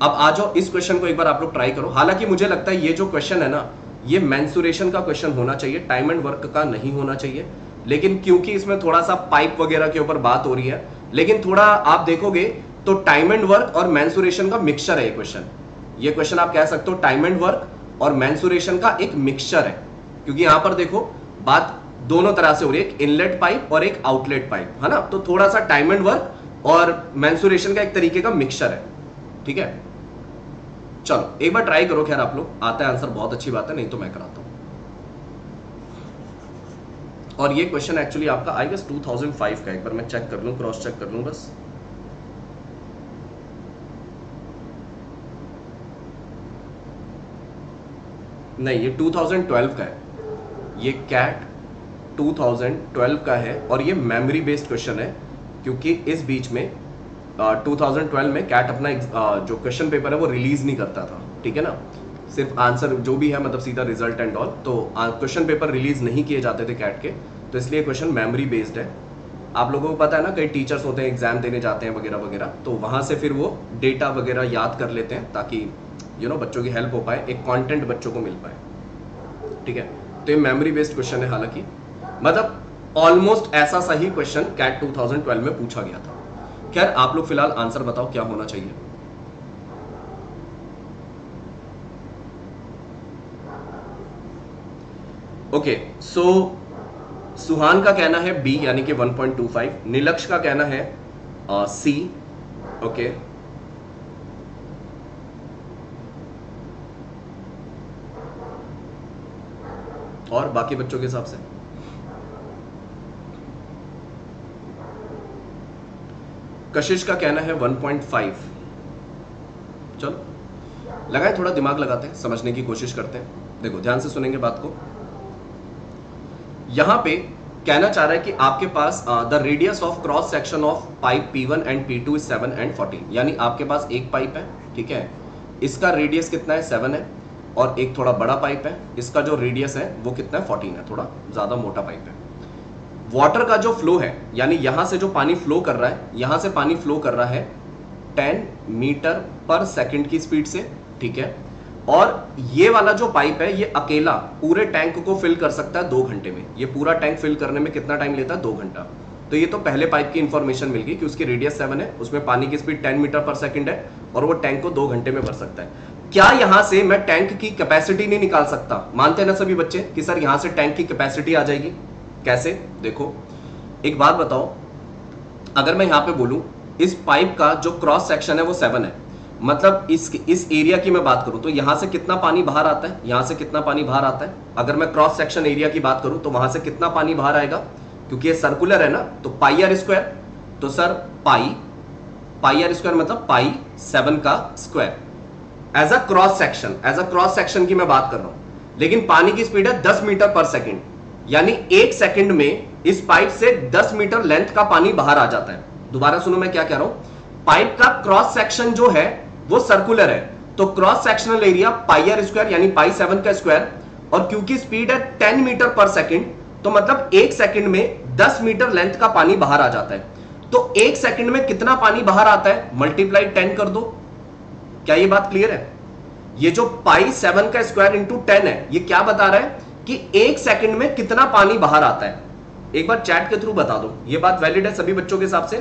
अब आ जाओ, इस क्वेश्चन को एक बार आप लोग ट्राई करो। हालाँकि मुझे लगता है ये जो क्वेश्चन है ना, ये मैंसुरेशन का क्वेश्चन होना चाहिए टाइम एंड वर्क का नहीं होना चाहिए। लेकिन क्योंकि इसमें थोड़ा सा पाइप वगैरह के ऊपर बात हो रही है, लेकिन थोड़ा आप देखोगे तो टाइम एंड वर्क और मैंसुरेशन का मिक्सचर है ये क्वेश्चन ये क्वेश्चन आप कह सकते हो टाइम एंड वर्क और मैंसुरेशन का एक मिक्सचर है। क्योंकि यहाँ पर देखो, बात दोनों तरह से हो रही है, एक इनलेट पाइप और एक आउटलेट पाइप है ना? तो थोड़ा सा टाइम एंड वर्क और मैंसुरेशन का एक तरीके का मिक्सचर है। ठीक है? चलो, एक बार ट्राई करो, खैर आप लोग, आता है आंसर बहुत अच्छी बात है, नहीं तो मैं कराता हूँ। और ये क्वेश्चन एक्चुअली आपका आई गेस 2005 का एक बार मैं चेक कर लूँ क्रॉस चेक कर लूँ, बस। नहीं ये 2012 का है। ये कैट 2012 का है और ये मेमोरी बेस्ड क्वेश्चन है क्योंकि इस बीच में uh, 2012 में कैट अपना uh, जो क्वेश्चन पेपर है वो रिलीज़ नहीं करता था ठीक है ना? सिर्फ़ आंसर जो भी है मतलब सीधा रिज़ल्ट एंड ऑल तो क्वेश्चन पेपर रिलीज़ नहीं किए जाते थे कैट के तो इसलिए क्वेश्चन मेमोरी बेस्ड है। आप लोगों को पता है ना कई टीचर्स होते हैं एग्ज़ाम देने जाते हैं वगैरह वगैरह तो वहाँ से फिर वो डेटा वगैरह याद कर लेते हैं ताकि यू नो बच्चों की हेल्प हो पाए एक कंटेंट बच्चों को मिल पाए। ठीक है? तो ये मेमोरी बेस्ड क्वेश्चन है हालाँकि। मतलब ऑलमोस्ट ऐसा सही क्वेश्चन कैट 2012 में पूछा गया था। खैर आप लोग फ़िलहाल आंसर बताओ क्या होना चाहिए? ओके सो सुहान का कहना है बी यानी कि 1.25 नीलक्ष का कहना है सी uh, ओके okay. और बाकी बच्चों के हिसाब से? कशिश का कहना है 1.5 चलो। लगाए थोड़ा दिमाग लगाते हैं, समझने की कोशिश करते हैं। देखो, ध्यान से सुनेंगे बात को। यहाँ पे कहना चाह रहा है कि आपके पास the radius of cross section of pipe P1 and P two is seven and 14 यानी आपके पास एक पाइप है, ठीक है? इसका रेडियस कितना है? सेवन है। और एक थोड़ा बड़ा पाइप है, इसका जो रेडियस है, वो कितना है? फोर्टीन है, थोड़ा ज़्यादा मोटा पाइप है। वाटर का जो फ्लो है, यानी यहाँ से जो पानी फ्लो कर रहा है, यहाँ से पानी फ्लो कर रहा है 10 मीटर पर सेकंड की स्पीड से, ठीक है? और ये वाला जो पाइप है, ये अकेला पूरे टैंक को फिल कर सकता है दो घंटे में। ये पूरा टैंक फिल करने में कितना टाइम लेता है? दो घंटा। तो ये तो पहले पाइप की इंफॉर्मेशन मिल गई कि उसकी रेडियस सेवन है, उसमें पानी की speed ten metre per second है और वो टैंक को दो घंटे में भर सकता है। क्या यहाँ से मैं टैंक की कैपेसिटी नहीं निकाल सकता? मानते हैं ना सभी बच्चे कि सर यहाँ से टैंक की कैपेसिटी आ जाएगी। कैसे? देखो, एक बात बताओ। अगर मैं यहाँ पे बोलूँ, इस पाइप का जो क्रॉस सेक्शन है वो सेवन है। मतलब इस इस एरिया की मैं बात करूँ तो यहाँ से कितना पानी बाहर आता है? यहाँ से कितना पानी बाहर आता है? अगर मैं क्रॉस सेक्शन एरिया की बात करूँ तो वहाँ से कितना पानी बाहर आएगा? क्योंकि ये सर्कुलर है ना तो पाई आर स्क्वायर तो sir pi pi r square मतलब पाई सेवन का square as a cross section as a cross section की मैं बात कर रहा हूँ। लेकिन पानी की स्पीड है 10 मीटर पर सेकंड यानी एक सेकंड में इस पाइप से 10 मीटर लेंथ का पानी बाहर आ जाता है। दोबारा सुनो मैं क्या कह रहा हूँ। पाइप का क्रॉस सेक्शन जो है, वो सर्कुलर है। तो cross sectional area pi square यानी पाई सेवन का स्क्वायर और क्योंकि स्पीड है 10 मीटर पर सेकेंड तो मतलब एक सेकेंड में 10 मीटर लेंथ का पानी बाहर आ जाता है। तो एक सेकंड में कितना पानी बाहर आता है? मल्टीप्लाई टेन कर दो। क्या ये बात क्लियर है? ये जो पाई सेवन का स्क्वायर इंटू टेन है, ये क्या बता रहा है कि एक सेकंड में कितना पानी बाहर आता है? एक बार चैट के थ्रू बता दो। ये बात वैलिड है सभी बच्चों के हिसाब से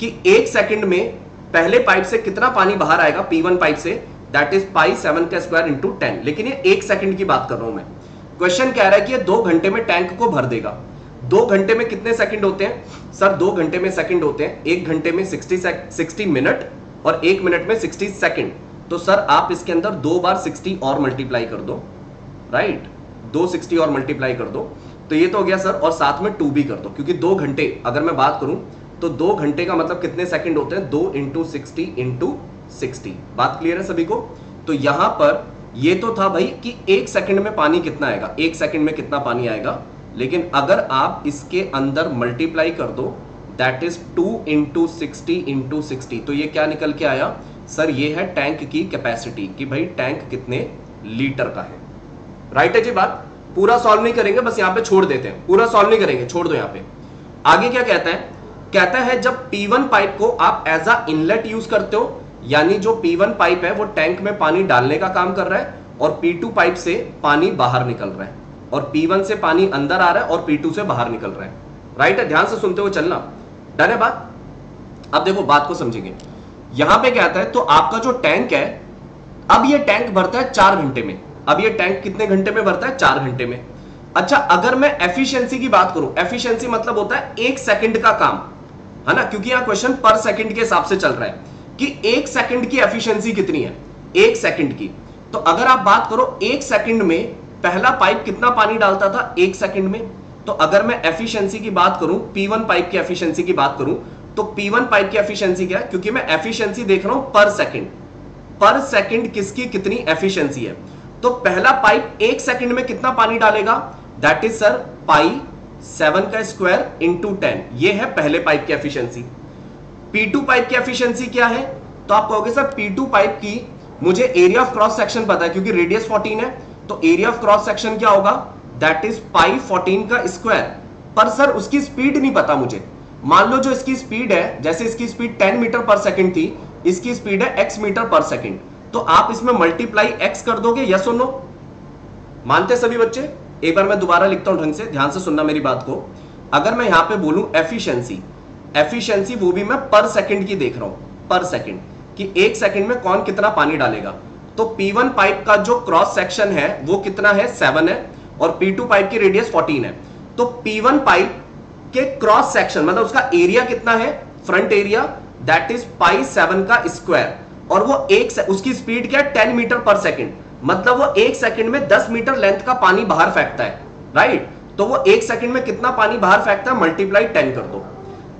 कि एक सेकंड में पहले पाइप से कितना पानी बाहर आएगा पी वन पाइप से? दैट इज़ पाई सेवन का स्क्वायर इंटू टेन लेकिन ये एक सेकंड की बात कर रहा हूँ मैं। क्वेश्चन कह रहा है कि ये दो घंटे में टैंक को भर देगा। दो घंटे में कितने सेकंड होते हैं? सर दो घंटे में सेकंड होते हैं। एक घंटे में सिक्सटी सिक्सटी मिनट और एक मिनट में सिक्सटी सेकंड। तो सर, आप इसके अंदर दो बार सिक्सटी और मल्टीप्लाई कर दो। राइट दो सिक्सटी और मल्टीप्लाई कर दो। तो ये तो हो गया सर, और साथ में टू भी कर दो, क्योंकि दो घंटे, अगर मैं बात करूँ तो दो घंटे का मतलब कितने सेकंड होते हैं? दो इंटू सिक्सटी इंटू सिक्सटी। बात क्लियर है सभी को? तो यहाँ पर ये तो था भाई कि एक सेकंड में पानी कितना आएगा। एक सेकंड में कितना पानी आएगा। लेकिन अगर आप इसके अंदर मल्टीप्लाई कर दो that is two into sixty into sixty तो ये क्या निकल के आया? सर ये है टैंक की कैपेसिटी कि भाई टैंक कितने लीटर का है। राइट है जी बात? पूरा सॉल्व नहीं करेंगे, बस यहाँ पे छोड़ देते हैं। पूरा सॉल्व नहीं करेंगे, छोड़ दो यहाँ पे। आगे क्या कहता है? कहता है जब P1 पाइप को आप एज अ इनलेट यूज़ करते हो, यानी जो P1 पाइप है, वो टैंक में पानी डालने का काम कर रहा है और P2 पाइप से पानी बाहर निकल रहा है। और P1 से पानी अंदर आ रहा है और P2 से बाहर निकल रहा है। राइट है? ध्यान से सुनते हुए चलना। डन है बात? अब देखो, बात को समझेंगे। यहाँ पे क्या आता है तो आपका जो टैंक है, अब ये टैंक भरता है चार घंटे में। अब ये टैंक कितने घंटे में भरता है? चार घंटे में। अच्छा अगर मैं एफिशिएंसी की बात करूँ एफिशिएंसी मतलब होता है एक सेकंड का काम, है ना? क्योंकि यहाँ क्वेश्चन पर सेकंड के हिसाब से चल रहा है कि एक सेकंड की एफिशिएंसी कितनी है? एक सेकंड की। तो अगर आप बात करो, एक सेकंड में पहला पाइप कितना पानी डालता था? एक सेकंड में। तो अगर मैं एफिशिएंसी की बात करूँ P1 पाइप की एफिशिएंसी की बात करूँ तो P1 पाइप की एफिशिएंसी क्या है? क्योंकि मैं एफिशिएंसी देख रहा हूँ पर सेकंड पर सेकंड किसकी कितनी एफिशिएंसी है? तो पहला पाइप एक सेकंड में कितना पानी डालेगा? That is sir pi seven का स्क्वायर इंटू टेन ये है पहले पाइप की एफिशिएंसी P2 पाइप की एफिशिएंसी क्या है? तो आप कहोगे सर P2 पाइप की मुझे एरिया ऑफ़ क्रॉस सेक्शन पता है, क्योंकि रेडियस 14 है। तो एरिया ऑफ़ क्रॉस सेक्शन क्या होगा? दैट इज़ पाई 14 का स्क्वायर पर सर उसकी स्पीड नहीं पता मुझे. मान लो जो इसकी स्पीड है, जैसे इसकी स्पीड 10 मीटर पर सेकंड थी, इसकी स्पीड है x मीटर पर सेकंड तो आप इसमें मल्टीप्लाई x कर दोगे यस और नो मानते सभी बच्चे? एक बार मैं दोबारा लिखता हूँ ढंग से, ध्यान से सुनना मेरी बात को. अगर मैं यहाँ पे बोलूँ एफिशिएंसी एफिशिएंसी वो भी मैं पर सेकंड की देख रहा हूँ पर सेकंड कि एक सेकंड में कौन कितना पानी डालेगा? तो P1 पाइप का जो क्रॉस सेक्शन है, वो कितना है? सेवन है. और P2 पाइप की रेडियस 14 है। तो P1 पाइप के क्रॉस सेक्शन मतलब उसका एरिया कितना है? Front area that is pi seven का स्क्वायर और वो एक उसकी स्पीड क्या है? टेन मीटर पर सेकेंड मतलब वो एक सेकंड में दस मीटर लेंथ का पानी बाहर फेंकता है राइट तो वो एक सेकंड में कितना पानी बाहर फेंकता है? मल्टीप्लाई टेन कर दो।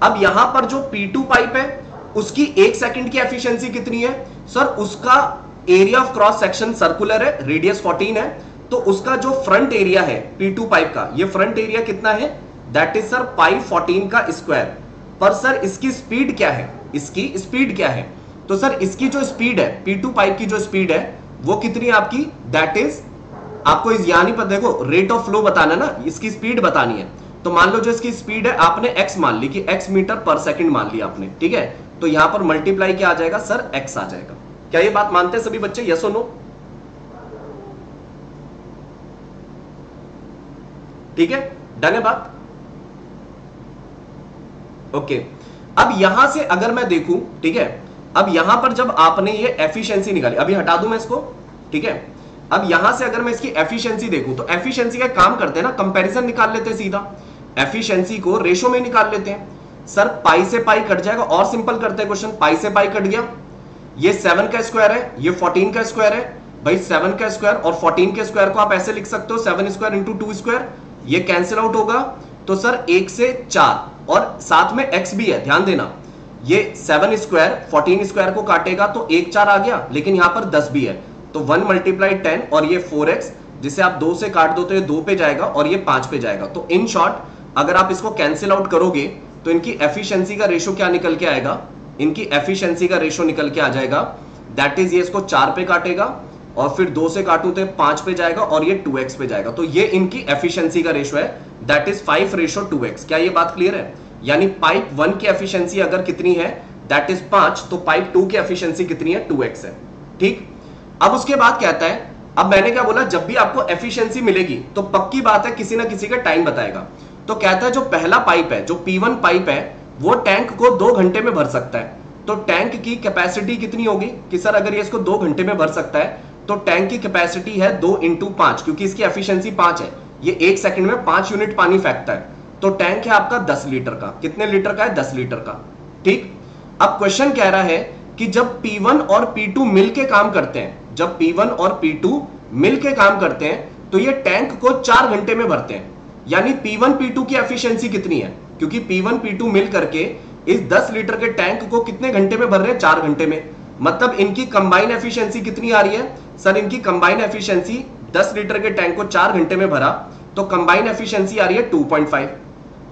अब यहाँ पर जो P2 पाइप है, उसकी एक सेकंड की एफिशिएंसी कितनी है? सर उसका area of cross section circular है रेडियस 14 है। तो उसका जो फ्रंट एरिया है P2 पाइप का, ये फ्रंट एरिया कितना है? दैट इज़ सर पाई 14 का स्क्वायर पर सर इसकी स्पीड क्या है? इसकी स्पीड क्या है? तो सर इसकी जो स्पीड है P2 पाइप की जो स्पीड है, वो कितनी आपकी? दैट इज़ आपको इस यानी पर देखो रेट ऑफ़ फ्लो बताना ना, इसकी स्पीड बतानी है। तो मान लो जो इसकी स्पीड है, आपने x मान ली कि x मीटर पर सेकंड मान लिया आपने, ठीक है? तो यहाँ पर मल्टीप्लाई क्या आ जाएगा? सर x आ जाएगा। क्या ये बात मानते हैं सभी बच्चे? यस और नो ठीक है? डन है बात? ओके। अब यहाँ से अगर मैं देखूँ, ठीक है? अब यहाँ पर जब आपने ये एफिशिएंसी निकाली, अभी हटा दूँ मैं इसको, ठीक है? अब यहाँ से अगर मैं इसकी एफिशिएंसी देखूँ तो एफिशिएंसी का काम करते हैं ना कंपैरिजन निकाल लेते हैं सीधा। एफिशिएंसी को रेशो में निकाल लेते हैं। सर पाई से पाई कट जाएगा, और सिंपल करते हैं क्वेश्चन पाई से पाई कट गया। ये सेवन का स्क्वायर है, ये फोर्टीन का स्क्वायर है। भाई सेवन का स्क्वायर और फोर्टीन के स्क्वायर को आप ऐसे लिख सकते हो seven square into two square ये कैंसिल आउट होगा। तो सर एक से चार और साथ में एक्स भी है, ध्यान देना। ये सेवन स्क्वायर फोर्टीन स्क्वायर को काटेगा तो एक चार आ गया, लेकिन यहाँ पर दस भी है। तो वन मल्टीप्लाई टेन और ये फोर एक्स जिसे आप दो से काट दो तो ये दो पे जाएगा और ये पाँच पे जाएगा। तो इन शॉर्ट अगर आप इसको कैंसिल आउट करोगे तो इनकी एफिशिएंसी का रेशो क्या निकल के आएगा? इनकी एफिशिएंसी का रेशो निकल के आ जाएगा। दैट इज़ ये इसको चार पे काटेगा। और फिर दो से काटू तो पाँच पे जाएगा और ये टू एक्स पे जाएगा। तो ये इनकी एफिशिएंसी का रेशो है। That is five ratio two X क्या ये बात क्लियर है? यानी पाइप वन की एफिशिएंसी अगर कितनी है दैट इज़ पाँच तो पाइप टू की एफिशिएंसी कितनी है? टू एक्स है। ठीक? अब उसके बाद कहता है? अब मैंने क्या बोला, जब भी आपको एफिशिएंसी मिलेगी तो पक्की बात है, किसी ना किसी का टाइम बताएगा। तो कहता है जो पहला पाइप है, जो P1 पाइप है, वो टैंक को दो घंटे में भर सकता है। तो टैंक की कैपेसिटी कितनी होगी? कि सर अगर ये इसको दो घंटे में भर सकता है तो टैंक की कैपेसिटी है दो इंटू पाँच, क्योंकि इसकी एफिशिएंसी पाँच है। ये एक सेकंड में पाँच यूनिट पानी फेंकता है। तो टैंक है आपका दस लीटर का। कितने लीटर का है? दस लीटर का। ठीक? अब क्वेश्चन कह रहा है कि जब P1 और P2 मिलके काम करते हैं, जब P1 और P2 मिलके काम करते हैं तो ये टैंक को चार घंटे में भरते हैं। यानी P1 P2 की एफिशिएंसी कितनी है? क्योंकि P1 P2 मिल करके इस 10 लीटर के टैंक को कितने घंटे में भर रहे हैं? चार घंटे में। मतलब इनकी कंबाइन एफिशिएंसी कितनी आ रही है? सर, इनकी कंबाइन एफिशिएंसी 10 लीटर के टैंक को चार घंटे में भरा तो कंबाइन एफिशिएंसी आ रही है 2.5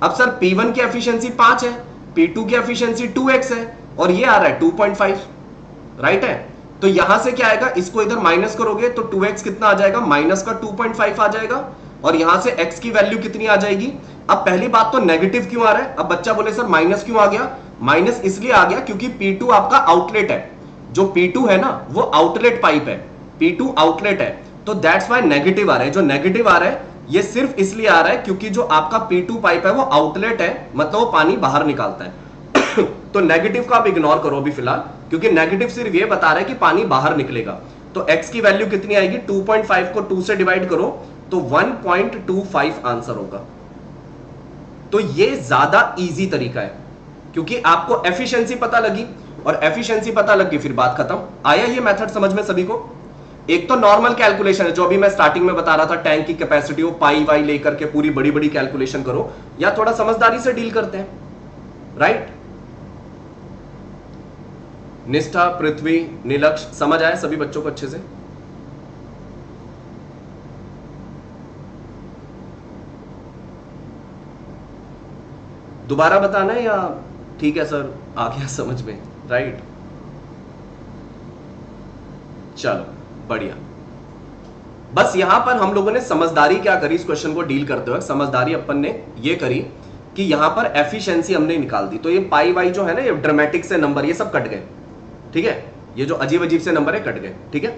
अब सर P1 की एफिशिएंसी 5 है P2 की एफिशिएंसी 2x है, और ये आ रहा है 2.5 राइट है? तो यहाँ से क्या आएगा? इसको इधर माइनस करोगे तो 2x कितना आ जाएगा? माइनस का 2.5 आ जाएगा, और यहाँ से x की वैल्यू कितनी आ जाएगी? अब पहली बात तो नेगेटिव क्यों आ रहा है? अब बच्चा बोले, सर माइनस क्यों आ गया? माइनस इसलिए आ गया क्योंकि P2 आपका आउटलेट है। जो P2 है ना, वो आउटलेट पाइप है। P2 आउटलेट है। तो दैट्स वाई नेगेटिव आ रहा है। जो नेगेटिव आ रहा है, ये सिर्फ़ इसलिए आ रहा है क्योंकि जो आपका P2 पाइप है, वो आउटलेट है। मतलब वो पानी बाहर निकालता है। तो नेगेटिव का आप इग्नोर करो अभी फ़िलहाल, क्योंकि नेगेटिव सिर्फ़ ये बता रहा है कि पानी बाहर निकलेगा। तो x की वैल्यू कितनी आएगी? 2.5 को 2 से डिवाइड करो तो 1.25 आंसर होगा। तो ये ज़्यादा इजी तरीका है। क्योंकि आपको एफिशिएंसी पता लगी और एफिशिएंसी पता लग गई। फिर बात खत्म। आया ये मेथड समझ में सभी को? एक तो नॉर्मल कैलकुलेशन है, जो अभी मैं स्टार्टिंग में बता रहा था टैंक की कैपेसिटी वो पाई वाई लेकर के पूरी बड़ी बड़ी कैलकुलेशन करो, या थोड़ा समझदारी से डील करते हैं। राइट निष्ठा, पृथ्वी, निलक्ष, समझ आए सभी बच्चों को अच्छे से? दोबारा बताना है या ठीक है सर, आ गया समझ में राइट चलो, बढ़िया। बस यहाँ पर हम लोगों ने समझदारी क्या करी इस क्वेश्चन को डील करते हुए समझदारी अपन ने ये करी कि यहाँ पर एफिशिएंसी हमने निकाल दी। तो ये पाई वाई जो है ना, ये ड्रामेटिक से नंबर ये सब कट गए। ठीक है? ये जो अजीब अजीब से नंबर है, कट गए। ठीक है?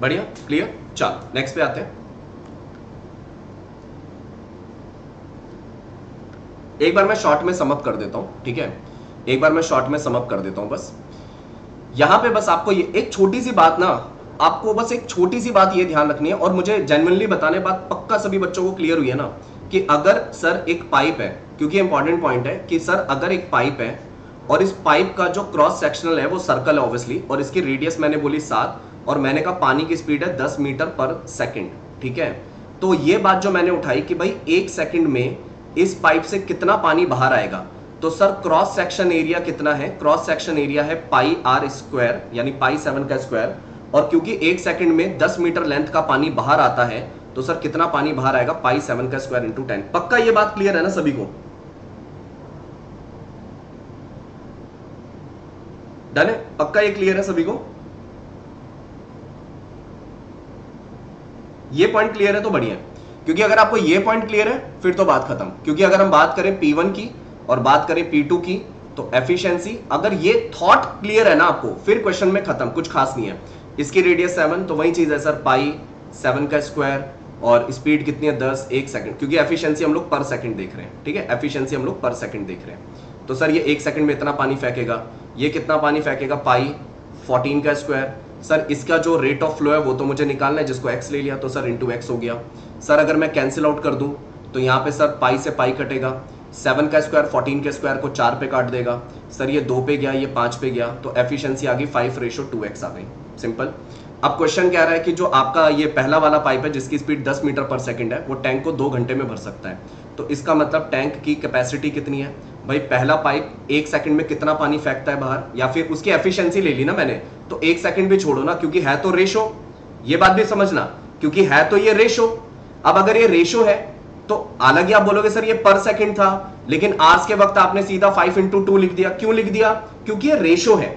बढ़िया? क्लियर चलो नेक्स्ट पे आते हैं। एक बार मैं शॉर्ट में समअप कर देता हूँ, ठीक है? एक बार मैं शॉर्ट में समअप कर देता हूँ बस। यहाँ पे बस आपको ये, एक छोटी सी बात ना, आपको बस एक छोटी सी बात ये ध्यान रखनी है और मुझे जेनवनली बताने बात पक्का सभी बच्चों को क्लियर हुई है ना कि अगर सर एक पाइप है, क्योंकि इंपॉर्टेंट पॉइंट है कि सर अगर एक पाइप है और इस पाइप का जो क्रॉस सेक्शनल है वो सर्कल है ऑब्वियसली और इसकी रेडियस मैंने बोली सात और मैंने कहा पानी की स्पीड है दस मीटर पर सेकेंड ठीक है? तो ये बात जो मैंने उठाई कि भाई एक सेकंड में इस पाइप से कितना पानी बाहर आएगा? तो सर क्रॉस सेक्शन एरिया कितना है? क्रॉस सेक्शन एरिया है पाई आर स्क्वायर यानी पाई सेवन का स्क्वायर और क्योंकि एक सेकंड में 10 मीटर लेंथ का पानी बाहर आता है तो सर, कितना पानी बाहर आएगा? पाई सेवन का स्क्वायर इंटू टेन पक्का ये बात क्लियर है ना सभी को? डन है? पक्का ये क्लियर है सभी को? ये पॉइंट क्लियर है तो बढ़िया क्योंकि अगर आपको ये पॉइंट क्लियर है, फिर तो बात खत्म। क्योंकि अगर हम बात करें P1 की और बात करें P2 की तो एफिशिएंसी अगर ये थॉट क्लियर है ना आपको, फिर क्वेश्चन में खत्म, कुछ खास नहीं है। इसकी रेडियस सेवन तो वही चीज़ है सर पाई सेवन का स्क्वायर और स्पीड कितनी है? दस, एक सेकंड क्योंकि एफिशिएंसी हम लोग पर सेकंड देख रहे हैं, ठीक है? एफिशिएंसी हम लोग पर सेकंड देख रहे हैं। तो सर ये एक सेकंड में इतना पानी फेंकेगा। ये कितना पानी फेंकेगा? पाई फोर्टीन का स्क्वायर सर इसका जो रेट ऑफ़ फ्लो है, वो तो मुझे निकालना है, जिसको एक्स ले लिया तो सर इंटू एक्स हो गया। सर, अगर मैं कैंसिल आउट कर दूँ तो यहाँ पे सर पाई से पाई कटेगा। सेवन का स्क्वायर फोर्टीन के स्क्वायर को चार पे काट देगा। सर, ये दो पे गया, ये पाँच पे गया तो एफिशिएंसी आ गई फाइव रेशो टू एक्स आ गई। सिंपल अब क्वेश्चन कह रहा है कि जो आपका ये पहला वाला पाइप है, जिसकी स्पीड 10 मीटर पर सेकंड है, वो टैंक को दो घंटे में भर सकता है। तो इसका मतलब टैंक की कैपेसिटी कितनी है? भाई, पहला पाइप एक सेकंड में कितना पानी फेंकता है बाहर? या फिर उसकी एफिशिएंसी ले ली ना मैंने तो एक सेकंड भी छोड़ो ना, क्योंकि है तो रेशो ये बात भी समझना, क्योंकि है तो ये रेशो अब अगर ये रेशो है तो हालाँकि आप बोलोगे, सर, ये पर सेकंड था, लेकिन आज के वक्त आपने सीधा फाइव इंटू टू लिख दिया। क्यों लिख दिया? क्योंकि ये रेशो है।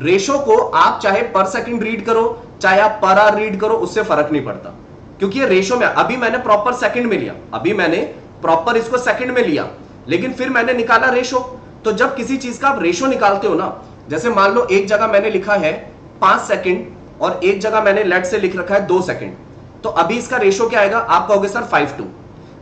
रेशो को आप चाहे पर सेकंड रीड करो, चाहे आप पर आर रीड करो, उससे फ़र्क नहीं पड़ता। क्योंकि ये रेशो में, अभी मैंने प्रॉपर सेकंड में लिया। अभी मैंने प्रॉपर इसको सेकंड में लिया, लेकिन फिर मैंने निकाला रेशो तो जब किसी चीज़ का आप रेशो निकालते हो ना, जैसे मान लो एक जगह मैंने लिखा है पाँच सेकंड और एक जगह मैंने लेट से लिख रखा है दो सेकंड तो अभी इसका रेशो क्या आएगा? आप कहोगे, सर फाइव टू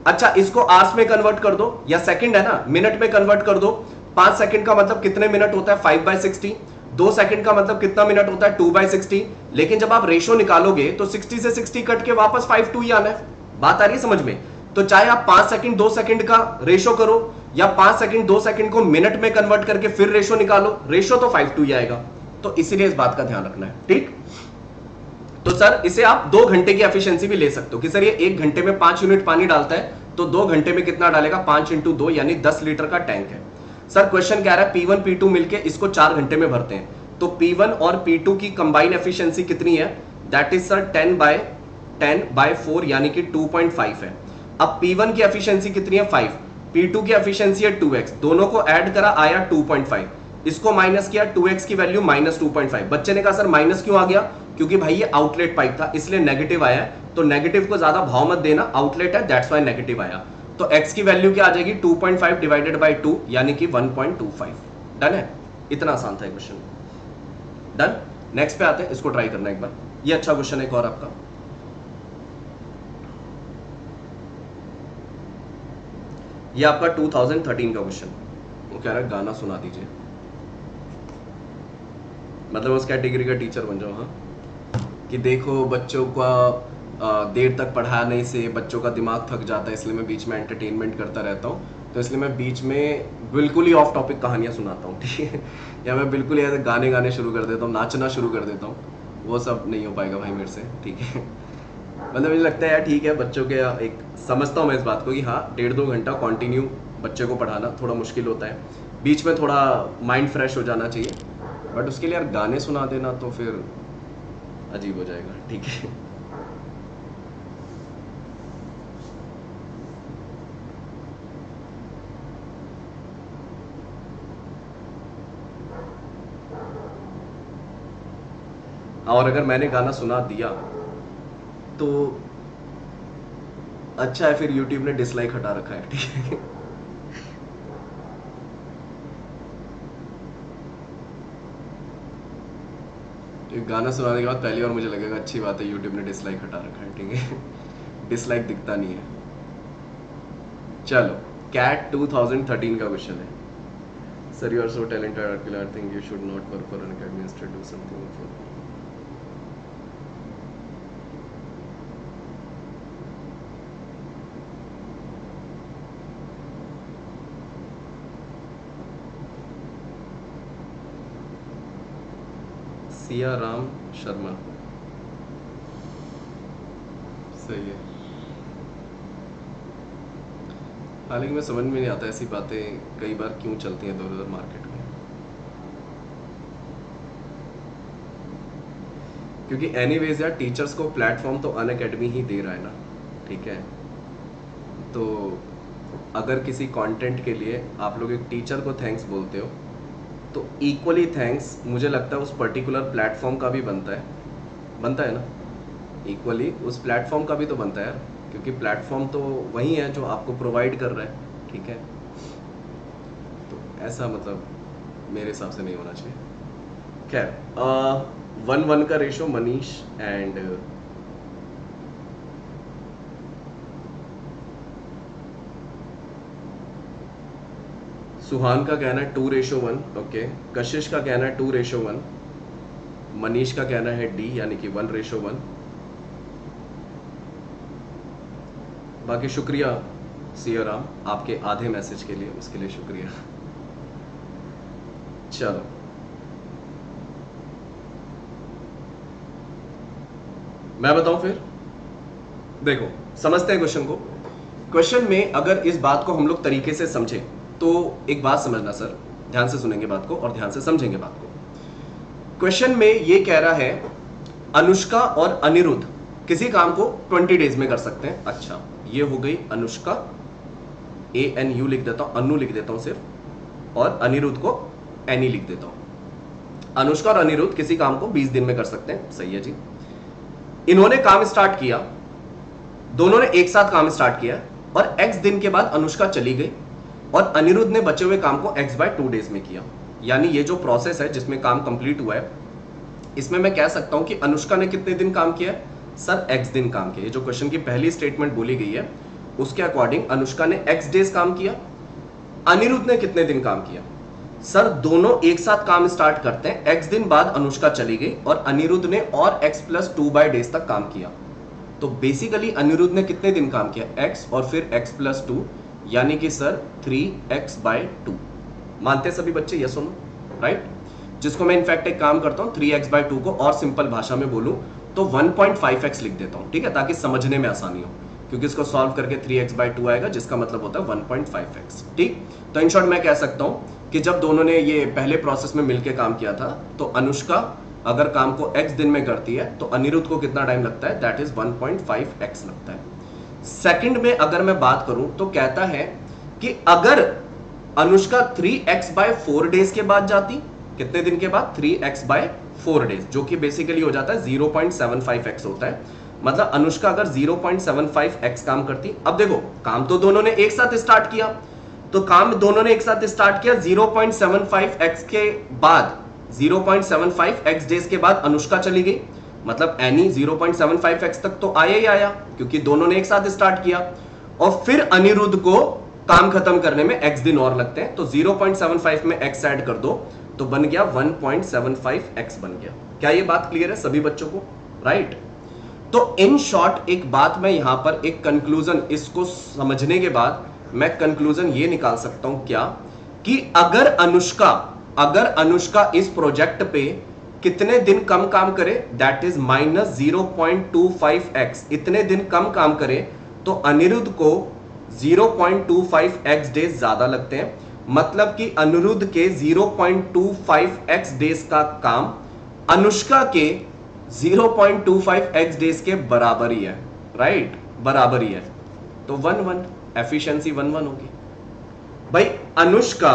अच्छा इसको आर्स में कन्वर्ट कर दो, या सेकंड है ना मिनट में कन्वर्ट कर दो। पाँच सेकंड का मतलब कितने मिनट होता है? फाइव बाय सिक्सटी दो सेकंड का मतलब कितना मिनट होता है? टू बाई सिक्सटी लेकिन जब आप रेशो निकालोगे तो सिक्सटी से सिक्सटी कट के वापस फाइव टू ही आना है। बात आ रही है समझ में? तो चाहे आप पाँच सेकंड दो सेकंड का रेशो करो, या पाँच सेकंड दो सेकंड को मिनट में कन्वर्ट करके फिर रेशो निकालो रेशो तो फाइव टू ही आएगा। तो इसीलिए इस बात का ध्यान रखना है। ठीक? तो सर, इसे आप दो घंटे की एफिशिएंसी भी ले सकते हो कि सर, ये एक घंटे में पाँच यूनिट पानी डालता है तो दो घंटे में कितना डालेगा? पाँच इंटू दो, यानी दस लीटर का टैंक है। सर क्वेश्चन कह रहा है? पी वन पी टू मिलकर इसको चार घंटे में भरते हैं। तो पी वन और पी टू की कंबाइन एफिशिएंसी कितनी है? That is sir ten by ten by four यानी कि टू पॉइंट फाइव है। अब P1 की एफिशिएंसी कितनी है? फाइव P2 की एफिशिएंसी है 2x दोनों को ऐड करा, आया 2.5 इसको माइनस किया 2x की value minus two point five बच्चे ने कहा, सर माइनस क्यों आ गया? क्योंकि भाई ये आउटलेट पाइप था, इसलिए नेगेटिव आया है। तो नेगेटिव को ज़्यादा भाव मत देना आउटलेट है दैट्स वाई नेगेटिव आया। तो x की वैल्यू क्या आ जाएगी? 2.5 डिवाइडेड बाई टू यानी कि 1.25 डन है? इतना आसान था क्वेश्चन डन नेक्स्ट पे आते हैं, इसको ट्राई करना एक बार। ये अच्छा क्वेश्चन है एक और आपका। ये आपका 2013 का क्वेश्चन वो कह रहा है, गाना सुना दीजिए। मतलब उस कैटेगरी का टीचर बन जाओ हाँ। कि देखो बच्चों का देर तक पढ़ाने से बच्चों का दिमाग थक जाता है, इसलिए मैं बीच में एंटरटेनमेंट करता रहता हूँ। तो इसलिए मैं बीच में बिल्कुल ही ऑफ़ टॉपिक कहानियाँ सुनाता हूँ, ठीक है? या मैं बिल्कुल ही ऐसे गाने गाने शुरू कर देता हूँ, नाचना शुरू कर देता हूँ। वो सब नहीं हो पाएगा भाई मेरे से, ठीक है? मतलब मुझे लगता है, यार ठीक है, बच्चों के, एक, समझता हूँ मैं इस बात को कि हाँ डेढ़ दो घंटा कंटिन्यू बच्चे को पढ़ाना थोड़ा मुश्किल होता है। बीच में थोड़ा माइंड फ्रेश हो जाना चाहिए। बट उसके लिए यार गाने सुना देना तो फिर अजीब हो जाएगा, ठीक है। और अगर मैंने गाना सुना दिया तो अच्छा है फिर YouTube ने डिसलाइक हटा रखा है, ठीक है। गाना सुनाने के बाद पहली बार मुझे लगेगा, अच्छी बात है यूट्यूब ने डिसलाइक हटा रखा है, ठीक है। डिसलाइक दिखता नहीं है। चलो कैट 2013 का क्वेश्चन है। Sir you are so talented article I think you should not work for an do something for Siya Ram Sharma. सही है। हालाँकि मैं समझ में नहीं आता ऐसी बातें कई बार क्यों चलती हैं उधर मार्केट में। क्योंकि एनीवेज यार टीचर्स को प्लेटफॉर्म तो अन अकेडमी ही दे रहा है ना, ठीक है? तो अगर किसी कंटेंट के लिए आप लोग एक टीचर को थैंक्स बोलते हो तो इक्वली थैंक्स मुझे लगता है उस पर्टिकुलर प्लेटफॉर्म का भी बनता है। बनता है ना? इक्वली उस प्लेटफॉर्म का भी तो बनता है क्योंकि प्लेटफॉर्म तो वही है जो आपको प्रोवाइड कर रहा है, ठीक है? तो ऐसा मतलब मेरे हिसाब से नहीं होना चाहिए। खैर वन वन का रेशो मनीष एंड सुहान का कहना है टू रेशो वन ओके कशिश का कहना है टू रेशो वन मनीष का कहना है डी यानी कि वन रेशो वन बाकी शुक्रिया, सियाराम, आपके आधे मैसेज के लिए, उसके लिए शुक्रिया। चलो। मैं बताऊँ फिर? देखो, समझते हैं क्वेश्चन को। क्वेश्चन में अगर इस बात को हम लोग तरीके से समझें तो एक बात समझना, सर। ध्यान से सुनेंगे बात को और ध्यान से समझेंगे बात को। क्वेश्चन में ये कह रहा है, अनुष्का और अनिरुद्ध किसी काम को 20 डेज़ में कर सकते हैं? अच्छा ये हो गई अनुष्का। ए एन यू लिख देता हूँ, अनु लिख देता हूँ सिर्फ़, और अनिरुद्ध को एनी लिख देता हूँ। अनुष्का और अनिरुद्ध किसी काम को 20 दिन में कर सकते हैं? सही है जी। इन्होंने काम स्टार्ट किया, दोनों ने एक साथ काम स्टार्ट किया, और एक्स दिन के बाद अनुष्का चली गई। और अनिरुद्ध ने बचे हुए काम को एक्स बाय टू डेज़ में किया। यानी ये जो प्रोसेस है, जिसमें काम कंप्लीट हुआ है, इसमें मैं कह सकता हूँ कि अनुष्का ने कितने दिन काम किया सर एक्स दिन काम किया जो क्वेश्चन की पहली स्टेटमेंट बोली गई है, उसके अकॉर्डिंग अनुष्का ने एक्स डेज़ काम किया। अनिरुद्ध ने कितने दिन काम किया? सर, दोनों एक साथ काम स्टार्ट करते हैं। एक्स दिन बाद अनुष्का चली गई और अनिरुद्ध ने और x plus two by days तक काम किया। तो बेसिकली अनिरुद्ध ने कितने दिन काम किया? एक्स और फिर एक्स प्लस टू यानी कि sir three x by two मानते सभी बच्चे? यस सुनो राइट जिसको मैं इनफैक्ट एक काम करता हूँ थ्री एक्स बाय टू को और सिंपल भाषा में बोलूँ तो वन पॉइंट फाइव एक्स लिख देता हूँ, ठीक है? ताकि समझने में आसानी हो। क्योंकि इसको सॉल्व करके थ्री एक्स बाय टू आएगा, जिसका मतलब होता है वन पॉइंट फाइव एक्स ठीक? तो इन शॉर्ट मैं कह सकता हूँ कि जब दोनों ने ये पहले प्रोसेस में मिलकर काम किया था तो अनुष्का अगर काम को एक्स दिन में करती है तो अनिरुद्ध को कितना टाइम लगता है? दैट इज़ 1.5 एक्स लगता है। सेकंड में अगर मैं बात करूँ तो कहता है कि अगर Anushka 3 x by four days के बाद जाती, कितने दिन के बाद? 3 एक्स बाय फोर डेज़ जो कि बेसिकली हो जाता है 0.75 एक्स होता है। मतलब अनुष्का अगर 0.75 एक्स काम करती, अब देखो, काम तो दोनों ने एक साथ स्टार्ट किया। तो काम दोनों ने एक साथ स्टार्ट किया 0.75 एक्स के बाद 0.75 एक्स डेज़ के बाद अनुष्का चली गई। मतलब एनी 0.75 एक्स तक तो आया ही आया, क्योंकि दोनों ने एक साथ स्टार्ट किया। और फिर अनिरुद्ध को काम खत्म करने में एक्स दिन और लगते हैं तो 0.75 में एक्स ऐड कर दो तो बन गया 1.75 एक्स बन गया। क्या ये बात क्लियर है सभी बच्चों को? राइट तो इन शॉर्ट एक बात मैं यहाँ पर, एक कंक्लूजन इसको समझने के बाद मैं कंक्लूजन ये निकाल सकता हूँ क्या? कि अगर अनुष्का अगर अनुष्का इस प्रोजेक्ट पे कितने दिन कम काम करे? That is minus zero point two five x इतने दिन कम काम करे तो अनिरुद्ध को 0.25 एक्स डेज़ ज़्यादा लगते हैं। मतलब कि अनिरुद्ध के 0.25 एक्स डेज़ का काम अनुष्का के 0.25 एक्स डेज़ के बराबर ही है। राइट बराबर ही है। तो one one efficiency one one होगी। भाई, अनुष्का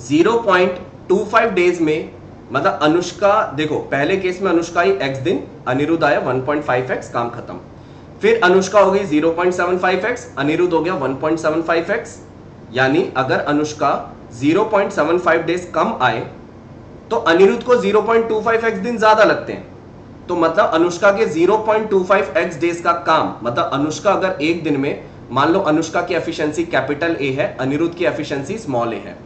0.25 डेज़ में मतलब अनुष्का, देखो, पहले केस में अनुष्का ही एक्स दिन, अनिरुद्ध आया 1.5 एक्स काम खत्म। फिर अनुष्का हो गई 0.75 एक्स अनिरुद्ध हो गया 1.75 एक्स यानी अगर अनुष्का 0.75 डेज़ कम आए तो अनिरुद्ध को 0.25 एक्स दिन ज़्यादा लगते हैं। तो मतलब अनुष्का के 0.25 एक्स डेज़ का काम मतलब अनुष्का अगर एक दिन में, मान लो अनुष्का की एफिशिएंसी कैपिटल ए है, अनिरुद्ध की एफिशिएंसी स्मॉल ए है।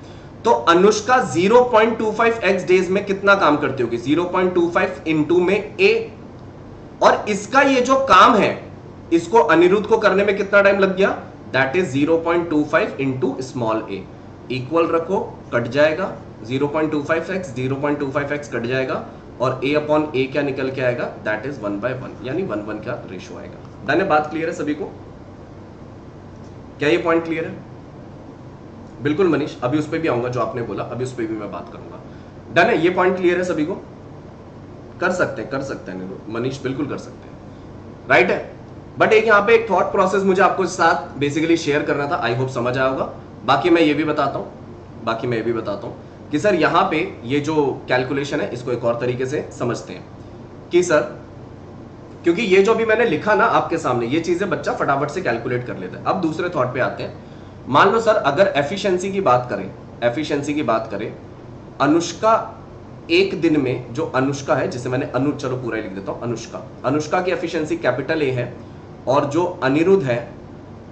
तो अनुष्का 0.25 एक्स डेज़ में कितना काम करती होगी? 0.25 पॉइंट इंटू में ए और इसका ये जो काम है, इसको अनिरुद्ध को करने में कितना टाइम लग गया? That is 0.25 point two five into small a equal रखो, कट जाएगा। 0.25 एक्स 0.25 एक्स कट जाएगा। और ए अपॉन ए क्या निकल के आएगा? That is one by one यानी वन वन का रेशो आएगा। डन बात क्लियर है सभी को? क्या ये पॉइंट क्लियर है? बिल्कुल मनीष, अभी उस पर भी आऊँगा जो आपने बोला, अभी उस पर भी मैं बात करूँगा। डन है, ये पॉइंट क्लियर है सभी को? कर सकते हैं, कर सकते हैं मनीष बिल्कुल कर सकते हैं। राइट है? बट एक यहाँ पे एक थॉट प्रोसेस मुझे आपको साथ बेसिकली शेयर करना था आई होप समझ आया होगा। बाकी मैं ये भी बताता हूँ, बाकी मैं ये भी बताता हूँ कि सर यहाँ पे ये जो कैलकुलेशन है, इसको एक और तरीके से समझते हैं कि सर, क्योंकि ये जो भी मैंने लिखा ना आपके सामने, ये चीज़ें बच्चा फटाफट से कैलकुलेट कर लेता है। अब दूसरे थॉट पे आते हैं मान लो सर, अगर एफिशिएंसी की बात करें एफिशिएंसी की बात करें, अनुष्का एक दिन में, जो अनुष्का है, जिसे मैंने अनु, चलो पूरा लिख देता हूँ, अनुष्का। अनुष्का की एफिशिएंसी कैपिटल ए है, और जो अनिरुद्ध है,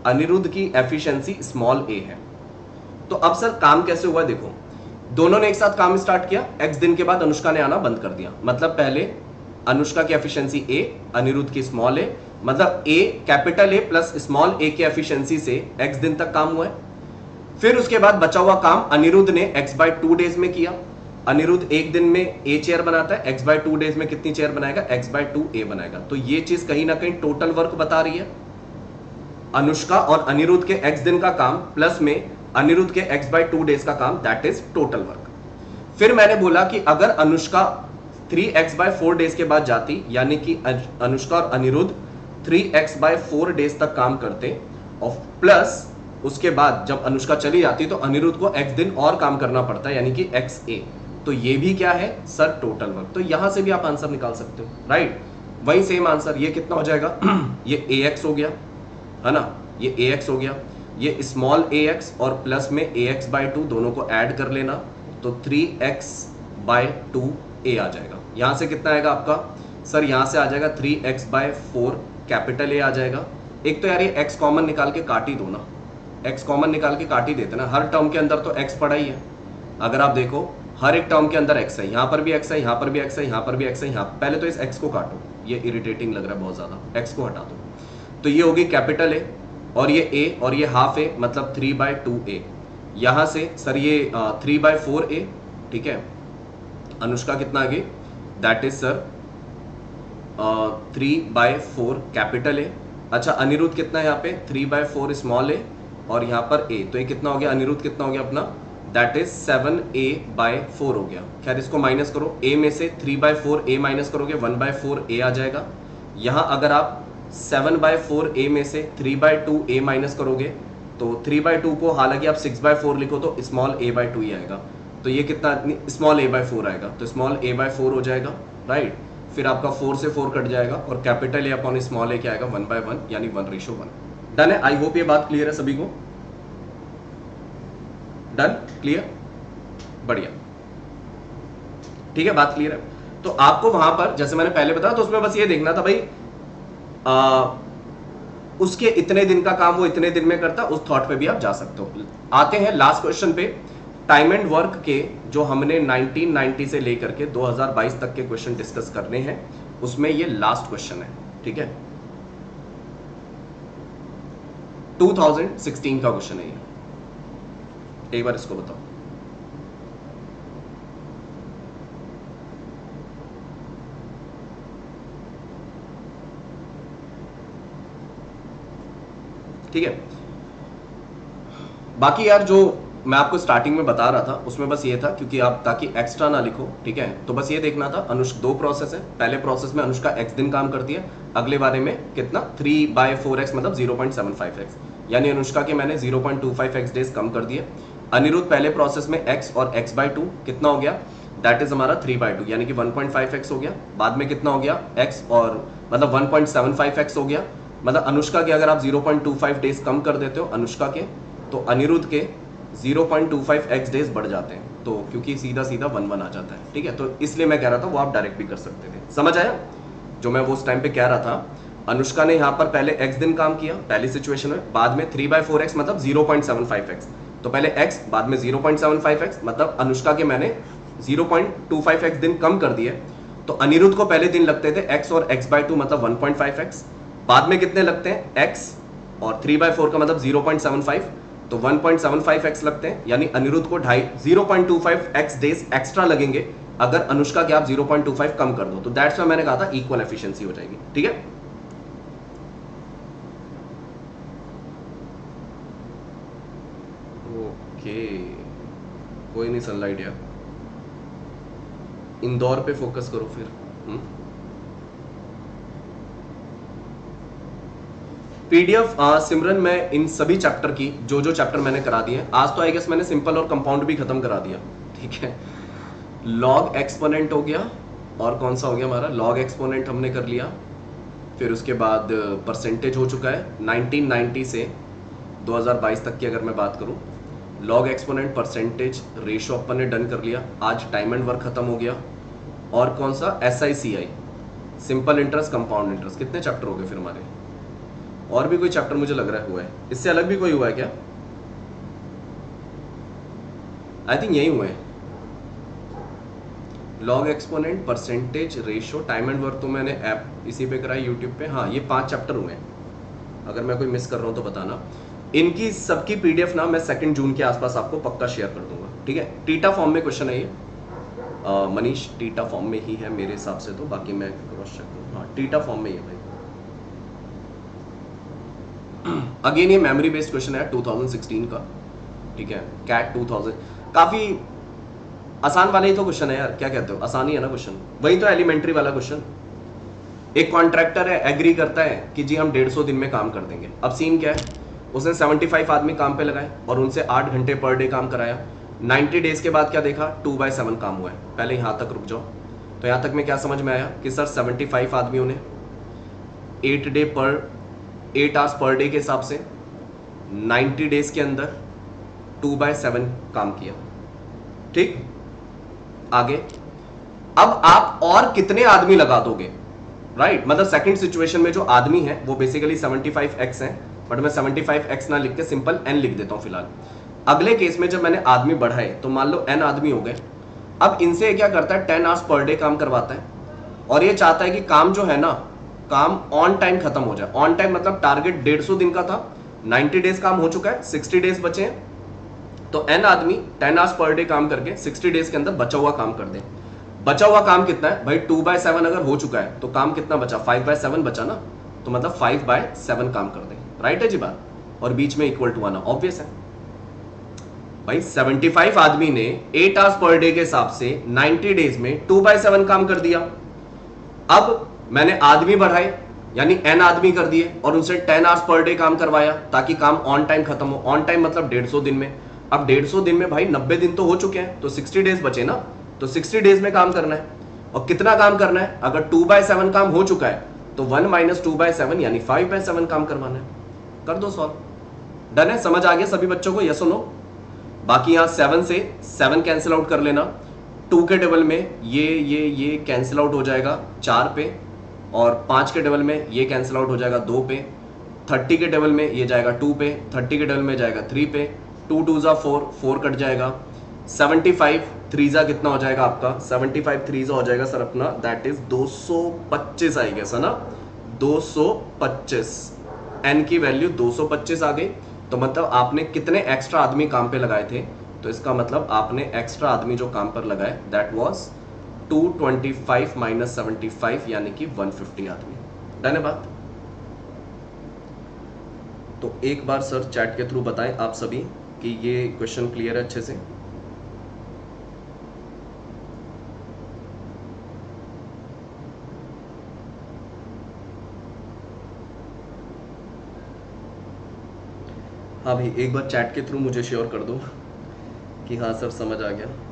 अनिरुद्ध की एफिशिएंसी स्मॉल ए है। तो अब सर, काम कैसे हुआ देखो। दोनों ने एक साथ काम स्टार्ट किया एक्स दिन के बाद अनुष्का ने आना बंद कर दिया। मतलब पहले अनुष्का की एफिशिएंसी ए अनिरुद्ध की स्मॉल ए मतलब a capital A plus small a की एफिशिएंसी से एक्स दिन तक काम हुआ है। फिर उसके बाद बचा हुआ काम अनिरुद्ध ने एक्स बाय टू डेज़ में किया। अनिरुद्ध एक दिन में ए चेयर बनाता है एक्स बाय टू डेज़ में कितनी चेयर बनाएगा? एक्स बाय टू ए बनाएगा। तो ये चीज़ कहीं ना कहीं टोटल वर्क बता रही है। अनुष्का और अनिरुद्ध के एक्स दिन का काम प्लस में अनिरुद्ध के एक्स बाय टू डेज़ का काम दैट इज़ टोटल वर्क फिर मैंने बोला कि अगर Anushka three x by four days के बाद जाती, यानी कि अनुष्का और Anirudh three x by four days तक काम करते और प्लस उसके बाद जब अनुष्का चली जाती तो अनिरुद्ध को एक्स दिन और काम करना पड़ता है, यानी कि एक्स ए तो ये भी क्या है? सर टोटल वर्क तो यहाँ से भी आप आंसर निकाल सकते हो राइट वही सेम आंसर ये कितना हो जाएगा? ये ए एक्स हो गया, है ना? ये ए एक्स हो गया। ये स्मॉल ए एक्स और प्लस में ए एक्स बाय टू दोनों को ऐड कर लेना तो three x by two a आ जाएगा। यहाँ से कितना आएगा आपका? सर, यहाँ से आ जाएगा three x by four capital A आ जाएगा। एक तो यार ये एक्स कॉमन निकाल के काट ही दो ना। एक्स कॉमन निकाल के काट ही देते ना। हर टर्म के अंदर तो एक्स पड़ा ही है। अगर आप देखो, हर एक टर्म के अंदर एक्स है। यहाँ पर भी एक्स है, यहाँ पर भी एक्स है, यहाँ पर भी एक्स है, यहाँ पहले तो इस एक्स को काटो। ये इरिटेटिंग लग रहा है बहुत ज़्यादा। एक्स को हटा दो। तो ये होगी कैपिटल ए और ये ए और ये हाफ़ ए मतलब थ्री बाय टू ए यहाँ से, सर ये थ्री बाय फोर ए ठीक है? अनुष्का कितना आगे? That is sir three by four capital A अच्छा अनिरुद्ध कितना है यहाँ पे? Three by four small a और यहाँ पर ए तो ये कितना हो गया? अनिरुद्ध कितना हो गया अपना? That is seven a by four हो गया। खैर, इसको माइनस करो। ए में से three by four a minus करोगे वन बाय फोर ए आ जाएगा। यहाँ अगर आप सेवन बाय फोर ए में से three by two a minus करोगे तो थ्री बाय टू को हालाँकि आप सिक्स बाय फोर लिखो तो स्मॉल ए बाय टू ही आएगा। तो ये कितना स्मॉल ए बाय फोर आएगा। तो स्मॉल ए बाय फोर हो जाएगा राइट फिर आपका फोर से फोर कट जाएगा और capital A upon small a क्या आएगा? वन बाय वन यानी वन रेशो वन डन है? आई होप ये बात क्लियर है सभी को. डन क्लियर बढ़िया. ठीक है? बात क्लियर है. तो आपको वहाँ पर जैसे मैंने पहले बताया तो उसमें बस ये देखना था भाई आ, उसके इतने दिन का काम वो इतने दिन में करता उस थॉट पे भी आप जा सकते हो. आते हैं लास्ट क्वेश्चन पे. टाइम एंड वर्क के जो हमने 1990 से लेकर के 2022 तक के क्वेश्चन डिस्कस करने हैं, उसमें ये लास्ट क्वेश्चन है, ठीक है? 2016 का क्वेश्चन है ये। एक बार इसको बताओ। ठीक है? बाकी यार जो मैं आपको स्टार्टिंग में बता रहा था, उसमें बस ये था क्योंकि आप ताकि एक्स्ट्रा ना लिखो, ठीक है? तो बस ये देखना था, अनुष्क दो प्रोसेस है। पहले प्रोसेस में अनुष्का एक्स दिन काम करती है, अगले बारे में कितना? थ्री बाय फोर एक्स मतलब zero point seven five x यानी अनुष्का के मैंने zero point two five x days कम कर दिए। अनिरुद्ध पहले प्रोसेस में एक्स और एक्स बाय टू कितना हो गया? दैट इज़ हमारा थ्री बाय टू यानी कि वन पॉइंट फाइव एक्स हो गया। बाद में कितना हो गया? एक्स और मतलब one point seven five x हो गया। मतलब अनुष्का के अगर आप 0.25 डेज़ कम कर देते हो, अनुष्का के तो अनिरुद्ध के 0.25 एक्स डेज़ बढ़ जाते हैं। तो क्योंकि सीधा सीधा वन वन आ जाता है, ठीक है? तो इसलिए मैं कह रहा था वो आप डायरेक्ट भी कर सकते थे। समझ आया? जो मैं वो उस टाइम पे कह रहा था, अनुष्का ने यहाँ पर पहले एक्स दिन काम किया, पहली सिचुएशन में, बाद में थ्री बाय फोर एक्स मतलब zero point seven five x तो पहले एक्स बाद में zero point seven five x मतलब अनुष्का के मैंने zero point two five x दिन कम कर दिए। तो अनिरुद्ध को पहले दिन लगते थे एक्स और एक्स बाय टू मतलब वन पॉइंट फाइव एक्स बाद में कितने लगते हैं? X और थ्री बाई फोर का मतलब 0.75 तो 1.75 x लगते हैं, यानी अनिरुद्ध को ढाई 0.25 x डेज़ एक्स्ट्रा लगेंगे, अगर अनुष्का के आप 0.25 कम कर दो तो दैट्स मैंने कहा था इक्वल एफिशिएंसी हो जाएगी, ठीक है ओके कोई नहीं सनलाइट यार इंदौर पे फोकस करो फिर हुँ? पीडीएफ सिमरन में इन सभी चैप्टर की, जो जो चैप्टर मैंने करा दिए आज तो आई गेस मैंने सिंपल और कंपाउंड भी खत्म करा दिया, ठीक है? लॉग एक्सपोनेंट हो गया, और कौन सा हो गया हमारा? लॉग एक्सपोनेंट हमने कर लिया, फिर उसके बाद परसेंटेज हो चुका है 1990 से 2022 तक की अगर मैं बात करूँ लॉग एक्सपोनेंट परसेंटेज रेशो अपन ने डन कर लिया, आज टाइम एंड वर्क खत्म हो गया, और कौन सा? S I C I simple interest compound interest कितने चैप्टर हो गए फिर हमारे? और भी कोई चैप्टर मुझे लग रहा है, हुआ है। इससे अलग भी कोई हुआ है क्या? आई थिंक यही हुए हैं। Log exponent percentage ratio time and work तो मैंने ऐप इसी पे कराई यूट्यूब पे। हाँ ये पाँच चैप्टर हुए हैं। अगर मैं कोई मिस कर रहा हूँ तो बताना। इनकी सबकी पीडीएफ ना मैं सेकंड जून के आसपास आपको पक्का शेयर कर दूँगा। ठीक है? टीटा फॉर्म में क्वेश्चन है ये। मनीष टीटा फॉर्म में ही है मेरे हिसाब से तो बाकी मैं क्रॉस चेक करूँ। हाँ टीटा फॉर्म में ही है भाई। अगेन ये मेमोरी बेस्ड क्वेश्चन है 2016 का। ठीक है? कैट 2000 काफ़ी आसान वाला ही तो क्वेश्चन है यार, क्या कहते हो? आसान ही है ना क्वेश्चन वही तो एलिमेंट्री वाला क्वेश्चन एक कॉन्ट्रैक्टर है एग्री करता है कि जी, हम डेढ़ दिन में काम कर देंगे। अब सीन क्या है? उसने 75 आदमी काम पे लगाए और उनसे आठ घंटे पर डे काम कराया। 90 डेज़ के बाद क्या देखा? टू बाय सेवन काम हुआ है। पहले यहाँ तक रुक जाओ। तो यहाँ तक में क्या समझ में आया कि सर 75 आदमियों ने एट डे पर एट आवर्स पर डे के हिसाब से 90 डेज़ के अंदर टू बाय सेवन काम किया। ठीक? आगे। अब आप और कितने आदमी लगा दोगे? Right right? मतलब सेकंड सिचुएशन में जो आदमी है, वो बेसिकली 75x है बट मैं 75x ना लिख के सिंपल n लिख देता हूँ फ़िलहाल। अगले केस में जब मैंने आदमी बढ़ाए तो मान लो n आदमी हो गए। अब इनसे क्या करता है? टेन आवर्स पर डे काम करवाता है। और ये चाहता है कि काम जो है ना काम ऑन टाइम खत्म हो जाए। ऑन टाइम मतलब टारगेट डेढ़ सौ दिन का था। 90 डेज़ काम हो चुका है 60 डेज़ बचे हैं। तो एन आदमी 10 आवर्स पर डे काम करके 60 डेज़ के अंदर बचा हुआ काम कर दे। बचा हुआ काम कितना है? भाई टू बाय सेवन अगर हो चुका है तो काम कितना बचा? फाइव बाय सेवन बचा ना? तो मतलब फाइव बाय सेवन काम कर दे। राइट है जी बात? और बीच में इक्वल टू आना ऑब्वियस है। भाई 75 आदमी ने 8 आवर्स पर डे के हिसाब से 90 डेज़ में 2 बाय सेवन काम कर दिया। अब मैंने आदमी बढ़ाए, यानी एन आदमी कर दिए और उनसे टेन आवर्स पर डे काम करवाया ताकि काम ऑन टाइम खत्म हो। ऑन टाइम मतलब 150 दिन में। अब 150 दिन में भाई 90 दिन तो हो चुके हैं तो 60 डेज़ बचे ना। तो 60 डेज़ में काम करना है। और कितना काम करना है? अगर 2 बाय सेवन काम हो चुका है तो 1 माइनस टू बाय सेवन यानी 5 बाय सेवन काम करवाना है। कर दो सॉल्व डन है? समझ आ गया सभी बच्चों को? यस नो बाकी यहाँ सेवन से सेवन कैंसिल आउट कर लेना। टू के टेबल में ये ये ये कैंसिल आउट हो जाएगा। चार पे और पाँच के टेबल में ये कैंसिल आउट हो जाएगा दो पे, थर्टी के टेबल में ये जाएगा टू पे, थर्टी के टेबल में जाएगा थ्री पे, टू टू ज़ा फोर फोर कट जाएगा। सेवेंटी फाइव थ्री ज़ा कितना हो जाएगा आपका? सेवेंटी फाइव थ्री ज़ा हो जाएगा सर अपना दैट इज़ दो सौ पच्चीस आई गया ना? दो सौ पच्चीस। एन की वैल्यू 225 आ गई। तो मतलब आपने कितने एक्स्ट्रा आदमी काम पे लगाए थे? तो इसका मतलब आपने एक्स्ट्रा आदमी जो काम पर लगाए that was 225 minus seventy five यानी कि 150 आदमी। डन बात? तो एक बार सर चैट के थ्रू बताएँ आप सभी कि ये क्वेश्चन क्लियर है अच्छे से। हाँ भाई, एक बार चैट के थ्रू मुझे श्योर कर दो कि हाँ सर समझ आ गया।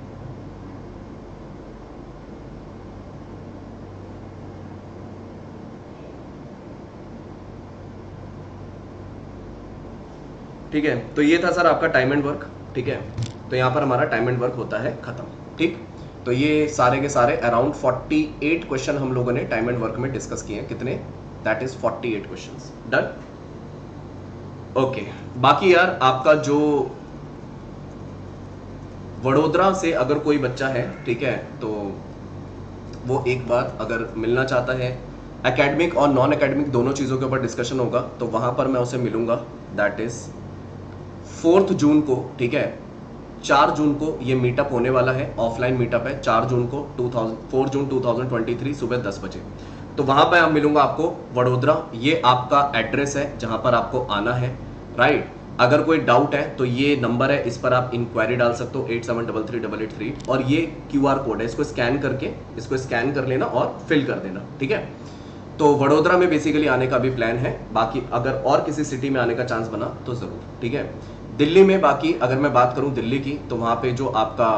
ठीक है? तो ये था सर आपका टाइम एंड वर्क ठीक है? तो यहाँ पर हमारा टाइम एंड वर्क होता है खत्म, ठीक? तो ये सारे के सारे अराउंड 48 क्वेश्चन हम लोगों ने टाइम एंड वर्क में डिस्कस किए हैं। कितने? That is 48 questions done okay बाकी यार, आपका जो वडोदरा से अगर कोई बच्चा है, ठीक है? तो वो एक बार अगर मिलना चाहता है एकेडमिक और नॉन एकेडमिक दोनों चीज़ों के ऊपर डिस्कशन होगा तो वहाँ पर मैं उसे मिलूँगा। दैट इज़ फोर्थ जून को, ठीक है? चार जून को ये मीटअप होने वाला है ऑफलाइन मीटअप है, चार जून को two thousand four June two thousand twenty three सुबह दस बजे। तो वहाँ पर मिलूँगा आपको वडोदरा। ये आपका एड्रेस है जहाँ पर आपको आना है राइट अगर कोई डाउट है तो ये नंबर है, इस पर आप इंक्वायरी डाल सकते हो eight seven double three double eight three और ये क्यू आर कोड है, इसको स्कैन करके, इसको स्कैन कर लेना और फिल कर देना, ठीक है? तो वडोदरा में बेसिकली आने का भी प्लान है। बाकी अगर और किसी सिटी में आने का चांस बना तो ज़रूर, ठीक है? दिल्ली में बाकी, अगर मैं बात करूँ दिल्ली की तो वहाँ पे जो आपका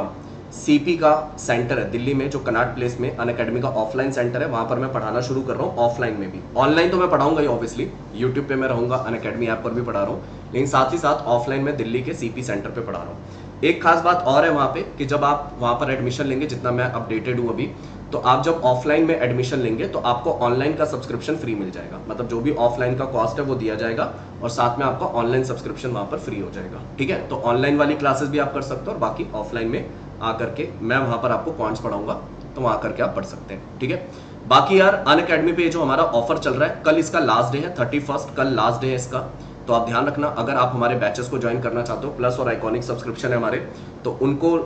सीपी का सेंटर है, दिल्ली में, जो कनाट प्लेस में अन अकेडमी का ऑफलाइन सेंटर है, वहाँ पर मैं पढ़ाना शुरू कर रहा हूँ ऑफलाइन में भी। ऑनलाइन तो मैं पढ़ाऊँगा ही ऑब्वियसली यूट्यूब पे मैं रहूँगा अन अकेडमी ऐप पर भी पढ़ा रहा हूँ। लेकिन साथ ही साथ ऑफलाइन में दिल्ली के सीपी सेंटर पे पढ़ा रहा हूँ। एक खास बात और है वहाँ पे, कि जब आप वहाँ पर एडमिशन लेंगे, जितना मैं अपडेटेड हूँ अभी तो आप जब ऑफलाइन में एडमिशन लेंगे तो आपको ऑनलाइन का सब्सक्रिप्शन फ्री मिल जाएगा। मतलब जो भी ऑफलाइन का कॉस्ट है, वो दिया जाएगा और साथ में आपका ऑनलाइन सब्सक्रिप्शन वहाँ पर फ्री हो जाएगा। ठीक है? तो ऑनलाइन वाली क्लासेस भी आप कर सकते हो और बाकी ऑफलाइन में आकर के मैं वहाँ पर आपको पॉइंट्स पढ़ाऊँगा तो वहाँ करके आप पढ़ सकते हैं। ठीक है? बाकी यार अन अकेडमी पे जो हमारा ऑफ़र चल रहा है, कल इसका लास्ट डे है थर्टी कल लास्ट डे है इसका। तो आप ध्यान रखना, अगर आप हमारे बैचेस को ज्वाइन करना चाहते हो प्लस और आइकॉनिक सब्सक्रिप्शन है हमारे तो उनको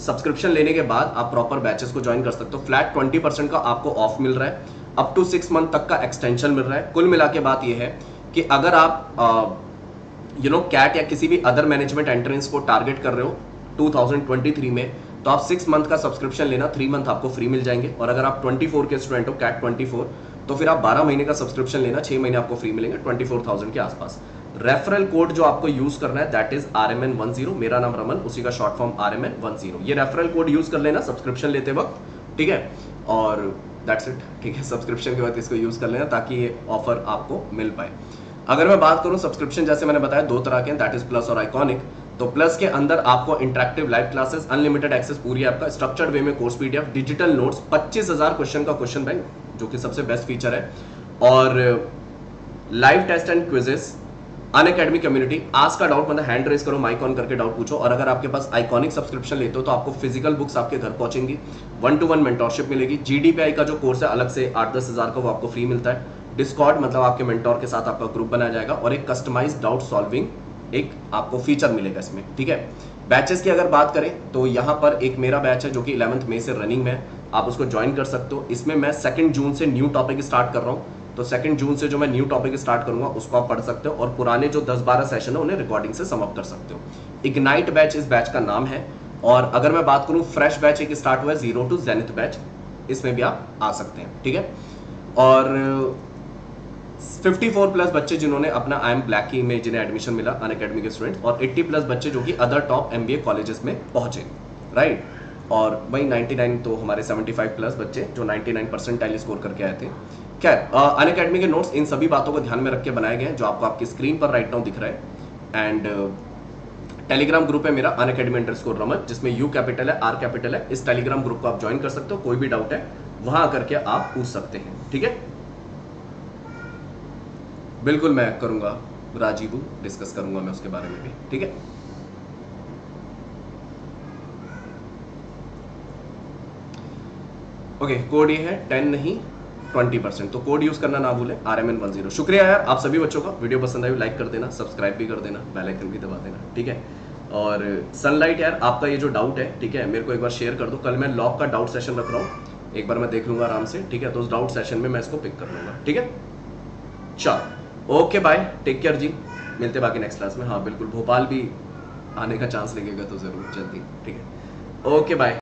सब्सक्रिप्शन लेने के बाद आप प्रॉपर बैचेस को ज्वाइन कर सकते हो। फ्लैट ट्वेंटी परसेंट का आपको ऑफ़ मिल रहा है। अप टू सिक्स मंथ तक का एक्सटेंशन मिल रहा है। कुल मिला के बात यह है कि अगर आप यू नो कैट या किसी भी अदर मैनेजमेंट एंट्रेंस को टारगेट कर रहे हो 2023 में तो आप सिक्स मंथ का सब्सक्रिप्शन लेना थ्री मंथ आपको फ्री मिल जाएँगे। और अगर आप 24 के स्टूडेंट हो कैट 24 तो फिर आप 12 महीने का सब्सक्रिप्शन लेना छह महीने आपको फ्री मिलेंगे 24,000 के आसपास। रेफरल कोड जो आपको यूज़ करना है that is R M N one zero मेरा नाम रमन, उसी का short form R M N one zero ये रेफरल कोड यूज़ कर लेना सब्सक्रिप्शन लेते वक्त, ठीक है? और दैट्स इट ठीक है? सब्सक्रिप्शन के बाद इसको यूज़ कर लेना ताकि ये ऑफ़र आपको मिल पाए। अगर मैं बात करूँ सब्सक्रिप्शन जैसे मैंने बताया, दो तरह के दैट इज़ प्लस और आइकॉनिक तो प्लस के अंदर आपको interactive live classes unlimited access पूरी आपका स्ट्रक्चर्ड वे में कोर्स पीडीएफ डिजिटल नोट्स पच्चीस क्वेश्चन का क्वेश्चन बैंक जो कि सबसे बेस्ट फीचर है। और live test and quizzes Unacademy community आज का डाउट मतलब हैंड रेस करो माइक ऑन करके डाउट पूछो। और अगर आपके पास आइकॉनिक सब्सक्रिप्शन लेते हो तो आपको फ़िज़िकल बुक्स आपके घर पहुंचेंगी। वन टू वन मेंटोरशिप मिलेगी जीडीपीआई का जो कोर्स है, अलग से आठ दस हज़ार का वो आपको फ्री मिलता है। डिस्कॉर्ड मतलब आपके मेंटोर के साथ आपका ग्रुप बनाया जाएगा। और एक कस्टमाइज डाउट सॉल्विंग एक आपको फीचर मिलेगा इसमें, ठीक है? बैचेस की अगर बात करें तो यहाँ पर एक मेरा बैच है, जो कि इलेवंथ मई से रनिंग में आप उसको ज्वाइन कर सकते हो। इसमें मैं सेकंड जून से न्यू टॉपिक स्टार्ट कर रहा हूँ। तो सेकंड जून से जो मैं न्यू टॉपिक स्टार्ट करूँगा, उसको आप पढ़ सकते हो और पुराने जो 10-12 सेशन है, उन्हें रिकॉर्डिंग से समअप कर सकते हो। इग्नाइट बैच इस बैच का नाम है और अगर मैं बात करूँ फ्रेश बैच एक स्टार्ट हुआ है ज़ीरो टू जेनिथ बैच इसमें भी आप आ सकते हैं, ठीक है? और 54 प्लस बच्चे जिन्होंने अपना आई एम ब्लैक की में जिन्हें एडमिशन मिला अन के स्टूडेंट्स और 80 प्लस बच्चे जो कि अदर टॉप एमबीए कॉलेजेस में पहुँचे राइट और वही 99 तो हमारे 75 प्लस बच्चे, जो 99 परसेंटाइल स्कोर करके आए थे। खैर अन अकेडमी के नोट्स इन सभी बातों को ध्यान में रख के बनाए गए हैं, जो आपको आपकी स्क्रीन पर राइट नाउ दिख रहा है। एंड टेलीग्राम ग्रुप है मेरा, अन अकेडमी इंटर स्कोर रमन, जिसमें यू कैपिटल है आर कैपिटल है। इस टेलीग्राम ग्रुप को आप ज्वाइन कर सकते हो, कोई भी डाउट है, वहाँ आकर के आप पूछ सकते हैं, ठीक है? बिल्कुल मैं करूँगा, राजीव डिस्कस करूँगा मैं उसके बारे में भी, ठीक है? ओके कोड ये है टेन नहीं ट्वेंटी परसेंट तो कोड यूज़ करना ना भूलें R M N one zero शुक्रिया यार, आप सभी बच्चों का। वीडियो पसंद आई लाइक कर देना सब्सक्राइब भी कर देना बेल आइकन भी दबा देना, ठीक है? और सनलाइट यार, आपका ये जो डाउट है, ठीक है, मेरे को एक बार शेयर कर दो। कल मैं लॉक का डाउट सेशन रख रहा हूँ। एक बार मैं देख लूँगा आराम से, ठीक है? तो उस डाउट सेशन में मैं इसको पिक कर लूँगा, ठीक है? चलो ओके बाय टेक केयर जी. मिलते बाकी नेक्स्ट क्लास में। हाँ बिल्कुल, भोपाल भी आने का चांस लगेगा तो ज़रूर, जल्दी, ठीक है? Okay bye